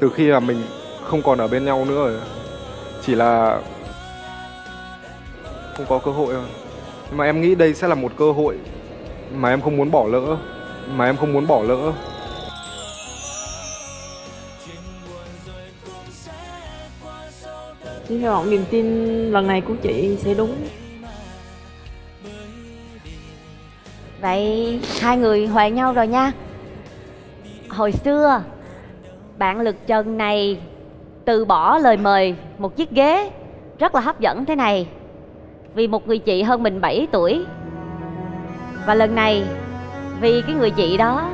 Từ khi mà mình không còn ở bên nhau nữa rồi. Chỉ là không có cơ hội thôi. Nhưng mà em nghĩ đây sẽ là một cơ hội mà em không muốn bỏ lỡ mà em không muốn bỏ lỡ. Chị hy vọng niềm tin lần này của chị sẽ đúng. Vậy hai người hòa nhau rồi nha. Hồi xưa Bạn Lực Trần này Từ bỏ lời mời Một chiếc ghế Rất là hấp dẫn thế này. Vì một người chị hơn mình 7 tuổi. Và lần này vì cái người chị đó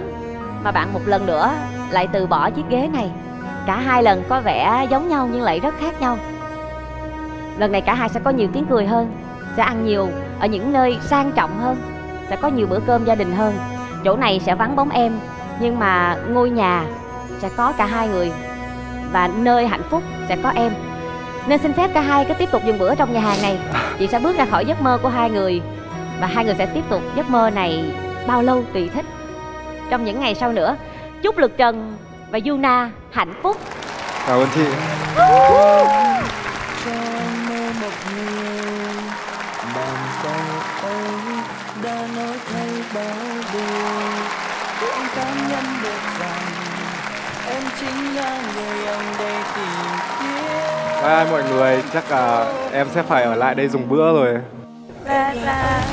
Mà bạn một lần nữa Lại từ bỏ chiếc ghế này. Cả hai lần có vẻ giống nhau nhưng lại rất khác nhau. Lần này cả hai sẽ có nhiều tiếng cười hơn, Sẽ ăn nhiều ở những nơi sang trọng hơn, Sẽ có nhiều bữa cơm gia đình hơn. Chỗ này sẽ vắng bóng em, Nhưng mà ngôi nhà sẽ có cả hai người Và nơi hạnh phúc sẽ có em. Nên xin phép cả hai cứ tiếp tục dùng bữa trong nhà hàng này. Chị sẽ bước ra khỏi giấc mơ của hai người Và hai người sẽ tiếp tục giấc mơ này bao lâu tùy thích. Trong những ngày sau nữa Chúc Lực Trần và Yuna hạnh phúc. Cảm ơn chị. Đã nói thay bao điều để anh cảm nhận được rằng em chính là người anh đây tìm kiếm bye bye mọi người chắc là em sẽ phải ở lại đây dùng bữa rồi. Bye bye.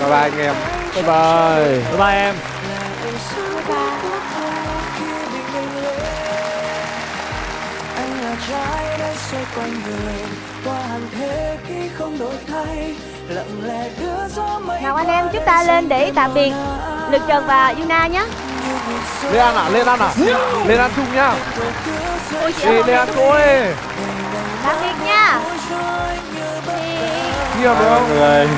Bye bye anh em. Bye bye. Bye bye em. Trái đất xoay quanh người qua hàng thế kỷ không đổi thay. Lặng lẽ đưa gió mây nào anh em chúng ta lên để tạm biệt lực trần và yuna nhé. Lên ăn à lên ăn à lên ăn chung nhá. Ôi chị ơi, lên ăn thôi tạm biệt nha. Kia được không? Người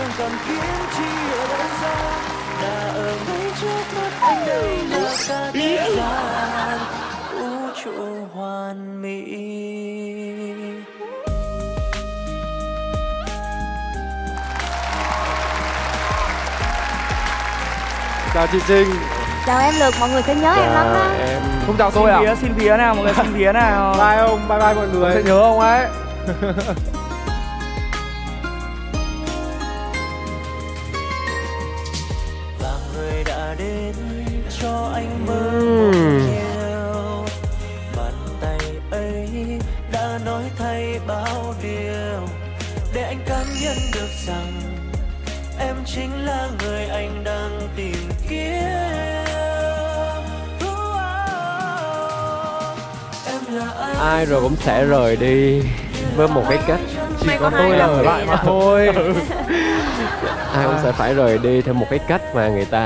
chẳng cần kiếm chi ở đâu xa? Đã ở ngay trước mắt anh đây là cả thế gian vũ trụ hoàn mỹ. Chào chị Trinh. Chào em lực mọi người sẽ nhớ em lắm đó. Em không chào tôi à? Xin vía xin vía nào mọi người xin vía nào. Bye ông bye bye mọi người sẽ nhớ ông ấy (laughs) anh mơ điều bàn tay ấy đã nói thay bao điều để anh cảm nhận được rằng em chính là người anh đang tìm kiếm. Em là ai? Ai rồi cũng sẽ rời đi với một cái cách chỉ có tôi là ở lại mà thôi. (laughs) Ai cũng sẽ phải rời đi theo một cái cách mà người ta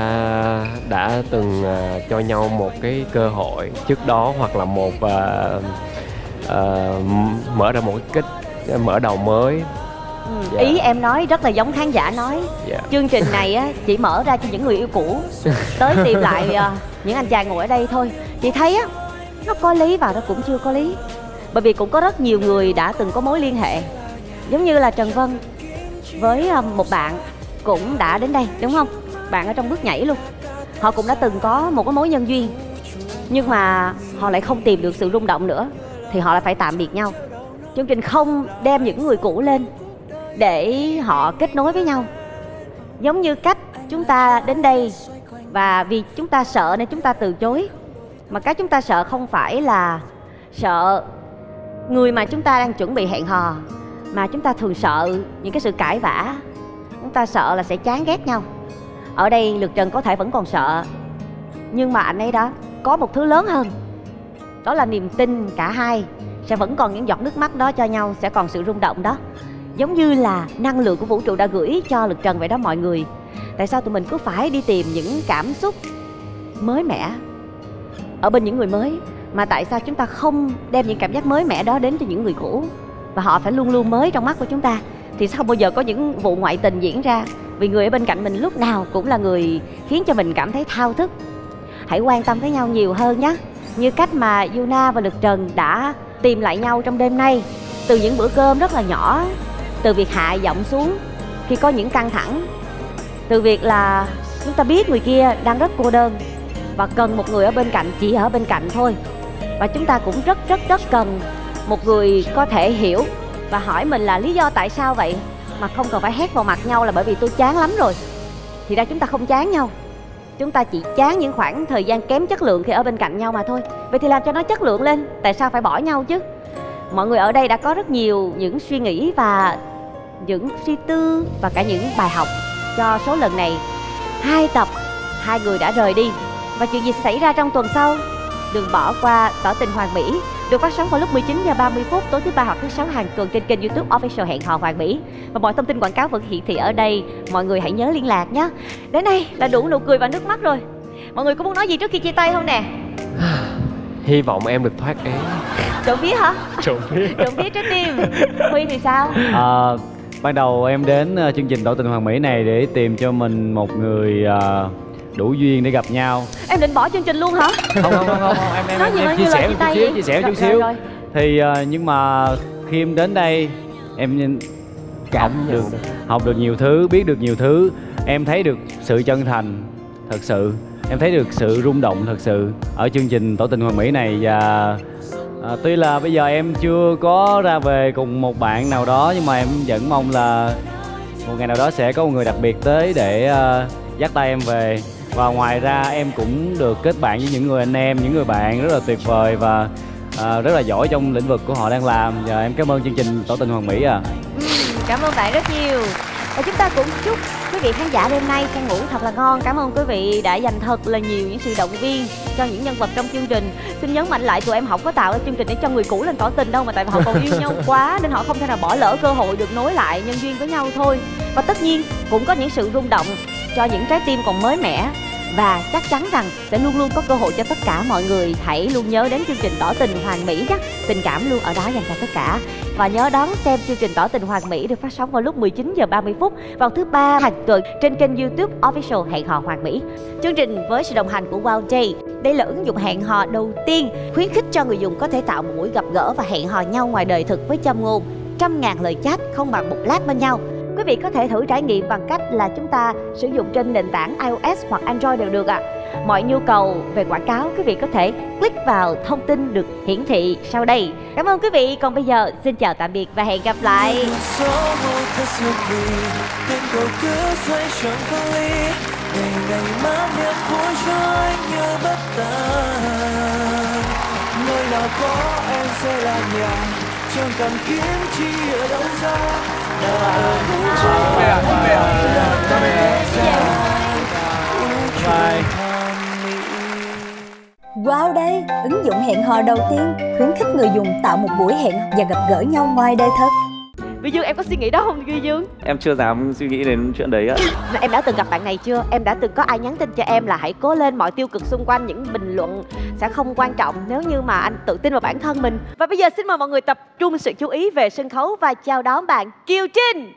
đã từng à, cho nhau một cái cơ hội trước đó hoặc là một à, à, mở ra một cái cách mở đầu mới. Ừ, Dạ. ý em nói rất là giống khán giả nói. Dạ. chương trình này á chỉ mở ra cho những người yêu cũ (laughs) tới tìm lại à, những anh chàng ngồi ở đây thôi. Chị thấy á nó có lý và nó cũng chưa có lý. Bởi vì cũng có rất nhiều người đã từng có mối liên hệ giống như là trần vân với à, một bạn cũng đã đến đây, đúng không? Bạn ở trong bước nhảy luôn. Họ cũng đã từng có một cái mối nhân duyên, nhưng mà họ lại không tìm được sự rung động nữa, thì họ lại phải tạm biệt nhau. Chương trình không đem những người cũ lên để họ kết nối với nhau. Giống như cách chúng ta đến đây và vì chúng ta sợ nên chúng ta từ chối. Mà cái chúng ta sợ không phải là sợ người mà chúng ta đang chuẩn bị hẹn hò mà chúng ta thường sợ những cái sự cãi vã. Chúng ta sợ là sẽ chán ghét nhau. Ở đây lượt trần có thể vẫn còn sợ, nhưng mà anh ấy đó có một thứ lớn hơn. Đó là niềm tin cả hai sẽ vẫn còn những giọt nước mắt đó cho nhau, sẽ còn sự rung động đó. Giống như là năng lượng của vũ trụ đã gửi cho lực trần vậy đó mọi người. Tại sao tụi mình cứ phải đi tìm những cảm xúc mới mẻ ở bên những người mới, mà tại sao chúng ta không đem những cảm giác mới mẻ đó đến cho những người cũ? Và họ phải luôn luôn mới trong mắt của chúng ta, thì sao không bao giờ có những vụ ngoại tình diễn ra? Vì người ở bên cạnh mình lúc nào cũng là người khiến cho mình cảm thấy thao thức. Hãy quan tâm tới nhau nhiều hơn nhé. Như cách mà Yuna và Lực Trần đã tìm lại nhau trong đêm nay. Từ những bữa cơm rất là nhỏ, từ việc hạ giọng xuống khi có những căng thẳng, từ việc là chúng ta biết người kia đang rất cô đơn và cần một người ở bên cạnh, chỉ ở bên cạnh thôi. Và chúng ta cũng rất rất rất cần một người có thể hiểu và hỏi mình là lý do tại sao vậy? Mà không cần phải hét vào mặt nhau là bởi vì tôi chán lắm rồi. Thì ra chúng ta không chán nhau. Chúng ta chỉ chán những khoảng thời gian kém chất lượng khi ở bên cạnh nhau mà thôi. Vậy thì làm cho nó chất lượng lên, tại sao phải bỏ nhau chứ? Mọi người ở đây đã có rất nhiều những suy nghĩ và những suy tư và cả những bài học cho số lần này. Hai tập, hai người đã rời đi. Và chuyện gì sẽ xảy ra trong tuần sau? Đừng bỏ qua tỏ tình hoàng mỹ. Được phát sóng vào lúc 19 giờ 30 phút tối thứ ba hoặc thứ sáu hàng tuần trên kênh YouTube Official hẹn hò Hoàng Mỹ. Và mọi thông tin quảng cáo vẫn hiển thị ở đây mọi người hãy nhớ liên lạc nhé. Đến đây là đủ nụ cười và nước mắt rồi. Mọi người có muốn nói gì trước khi chia tay không nè? (sighs) Hy vọng em được thoát án trộm vía hả? Trộm vía. (laughs) Trộm vía trái tim. Huy thì sao? À, ban đầu em đến ờ, chương trình tỏ tình hoàng mỹ này để tìm cho mình một người ờ, đủ duyên để gặp nhau. Em định bỏ chương trình luôn hả? Không không không, không, em em, Nói em, em chia sẻ một chút xíu chia sẻ một Rồi, chút rồi, xíu. rồi. thì ờ, nhưng mà khi em đến đây em nhìn- học được học được nhiều thứ biết được nhiều thứ. Em thấy được sự chân thành thật sự. Em thấy được sự rung động thật sự ở chương trình tỏ tình hoàn mỹ này. Và à, tuy là bây giờ em chưa có ra về cùng một bạn nào đó nhưng mà em vẫn mong là một ngày nào đó sẽ có một người đặc biệt tới để uh, dắt tay em về và ngoài ra em cũng được kết bạn với những người anh em những người bạn rất là tuyệt vời và uh, rất là giỏi trong lĩnh vực của họ đang làm. Và em cảm ơn chương trình tỏ tình hoàng mỹ à cảm ơn bạn rất nhiều. Và chúng ta cũng chúc quý vị khán giả đêm nay sẽ ngủ thật là ngon. Cảm ơn quý vị đã dành thật là nhiều những sự động viên cho những nhân vật trong chương trình. Xin nhấn mạnh lại tụi em không có tạo ra chương trình để cho người cũ lên tỏ tình đâu mà tại vì họ còn yêu nhau (laughs) quá nên họ không thể nào bỏ lỡ cơ hội được nối lại nhân duyên với nhau thôi. Và tất nhiên cũng có những sự rung động cho những trái tim còn mới mẻ và chắc chắn rằng sẽ luôn luôn có cơ hội cho tất cả mọi người hãy luôn nhớ đến chương trình tỏ tình hoàn mỹ nhé tình cảm luôn ở đó dành cho tất cả và nhớ đón xem chương trình tỏ tình hoàn mỹ được phát sóng vào lúc 19 giờ 30 phút vào thứ ba hàng tuần trên kênh YouTube Official Hẹn hò hoàn mỹ. Chương trình với sự đồng hành của Wow Day. Đây là ứng dụng hẹn hò đầu tiên khuyến khích cho người dùng có thể tạo một buổi gặp gỡ và hẹn hò nhau ngoài đời thực với châm ngôn trăm ngàn lời chat không bằng một lát bên nhau vị có thể thử trải nghiệm bằng cách là chúng ta sử dụng trên nền tảng iOS hoặc Android đều được ạ. À. Mọi nhu cầu về quảng cáo, quý vị có thể click vào thông tin được hiển thị sau đây. Cảm ơn quý vị. Còn bây giờ xin chào tạm biệt và hẹn gặp lại. Nơi nào có em sẽ là nhà Chẳng cần kiếm chi ở đâu ra Wow đây, ứng dụng hẹn hò đầu tiên khuyến khích người dùng tạo một buổi hẹn và gặp gỡ nhau ngoài đời thật. Duy Dương em có suy nghĩ đó không Duy Dương? Em chưa dám suy nghĩ đến chuyện đấy ạ (laughs) Em đã từng gặp bạn này chưa? Em đã từng có ai nhắn tin cho em là hãy cố lên mọi tiêu cực xung quanh những bình luận sẽ không quan trọng nếu như mà anh tự tin vào bản thân mình Và bây giờ xin mời mọi người tập trung sự chú ý về sân khấu và chào đón bạn Kiều Trinh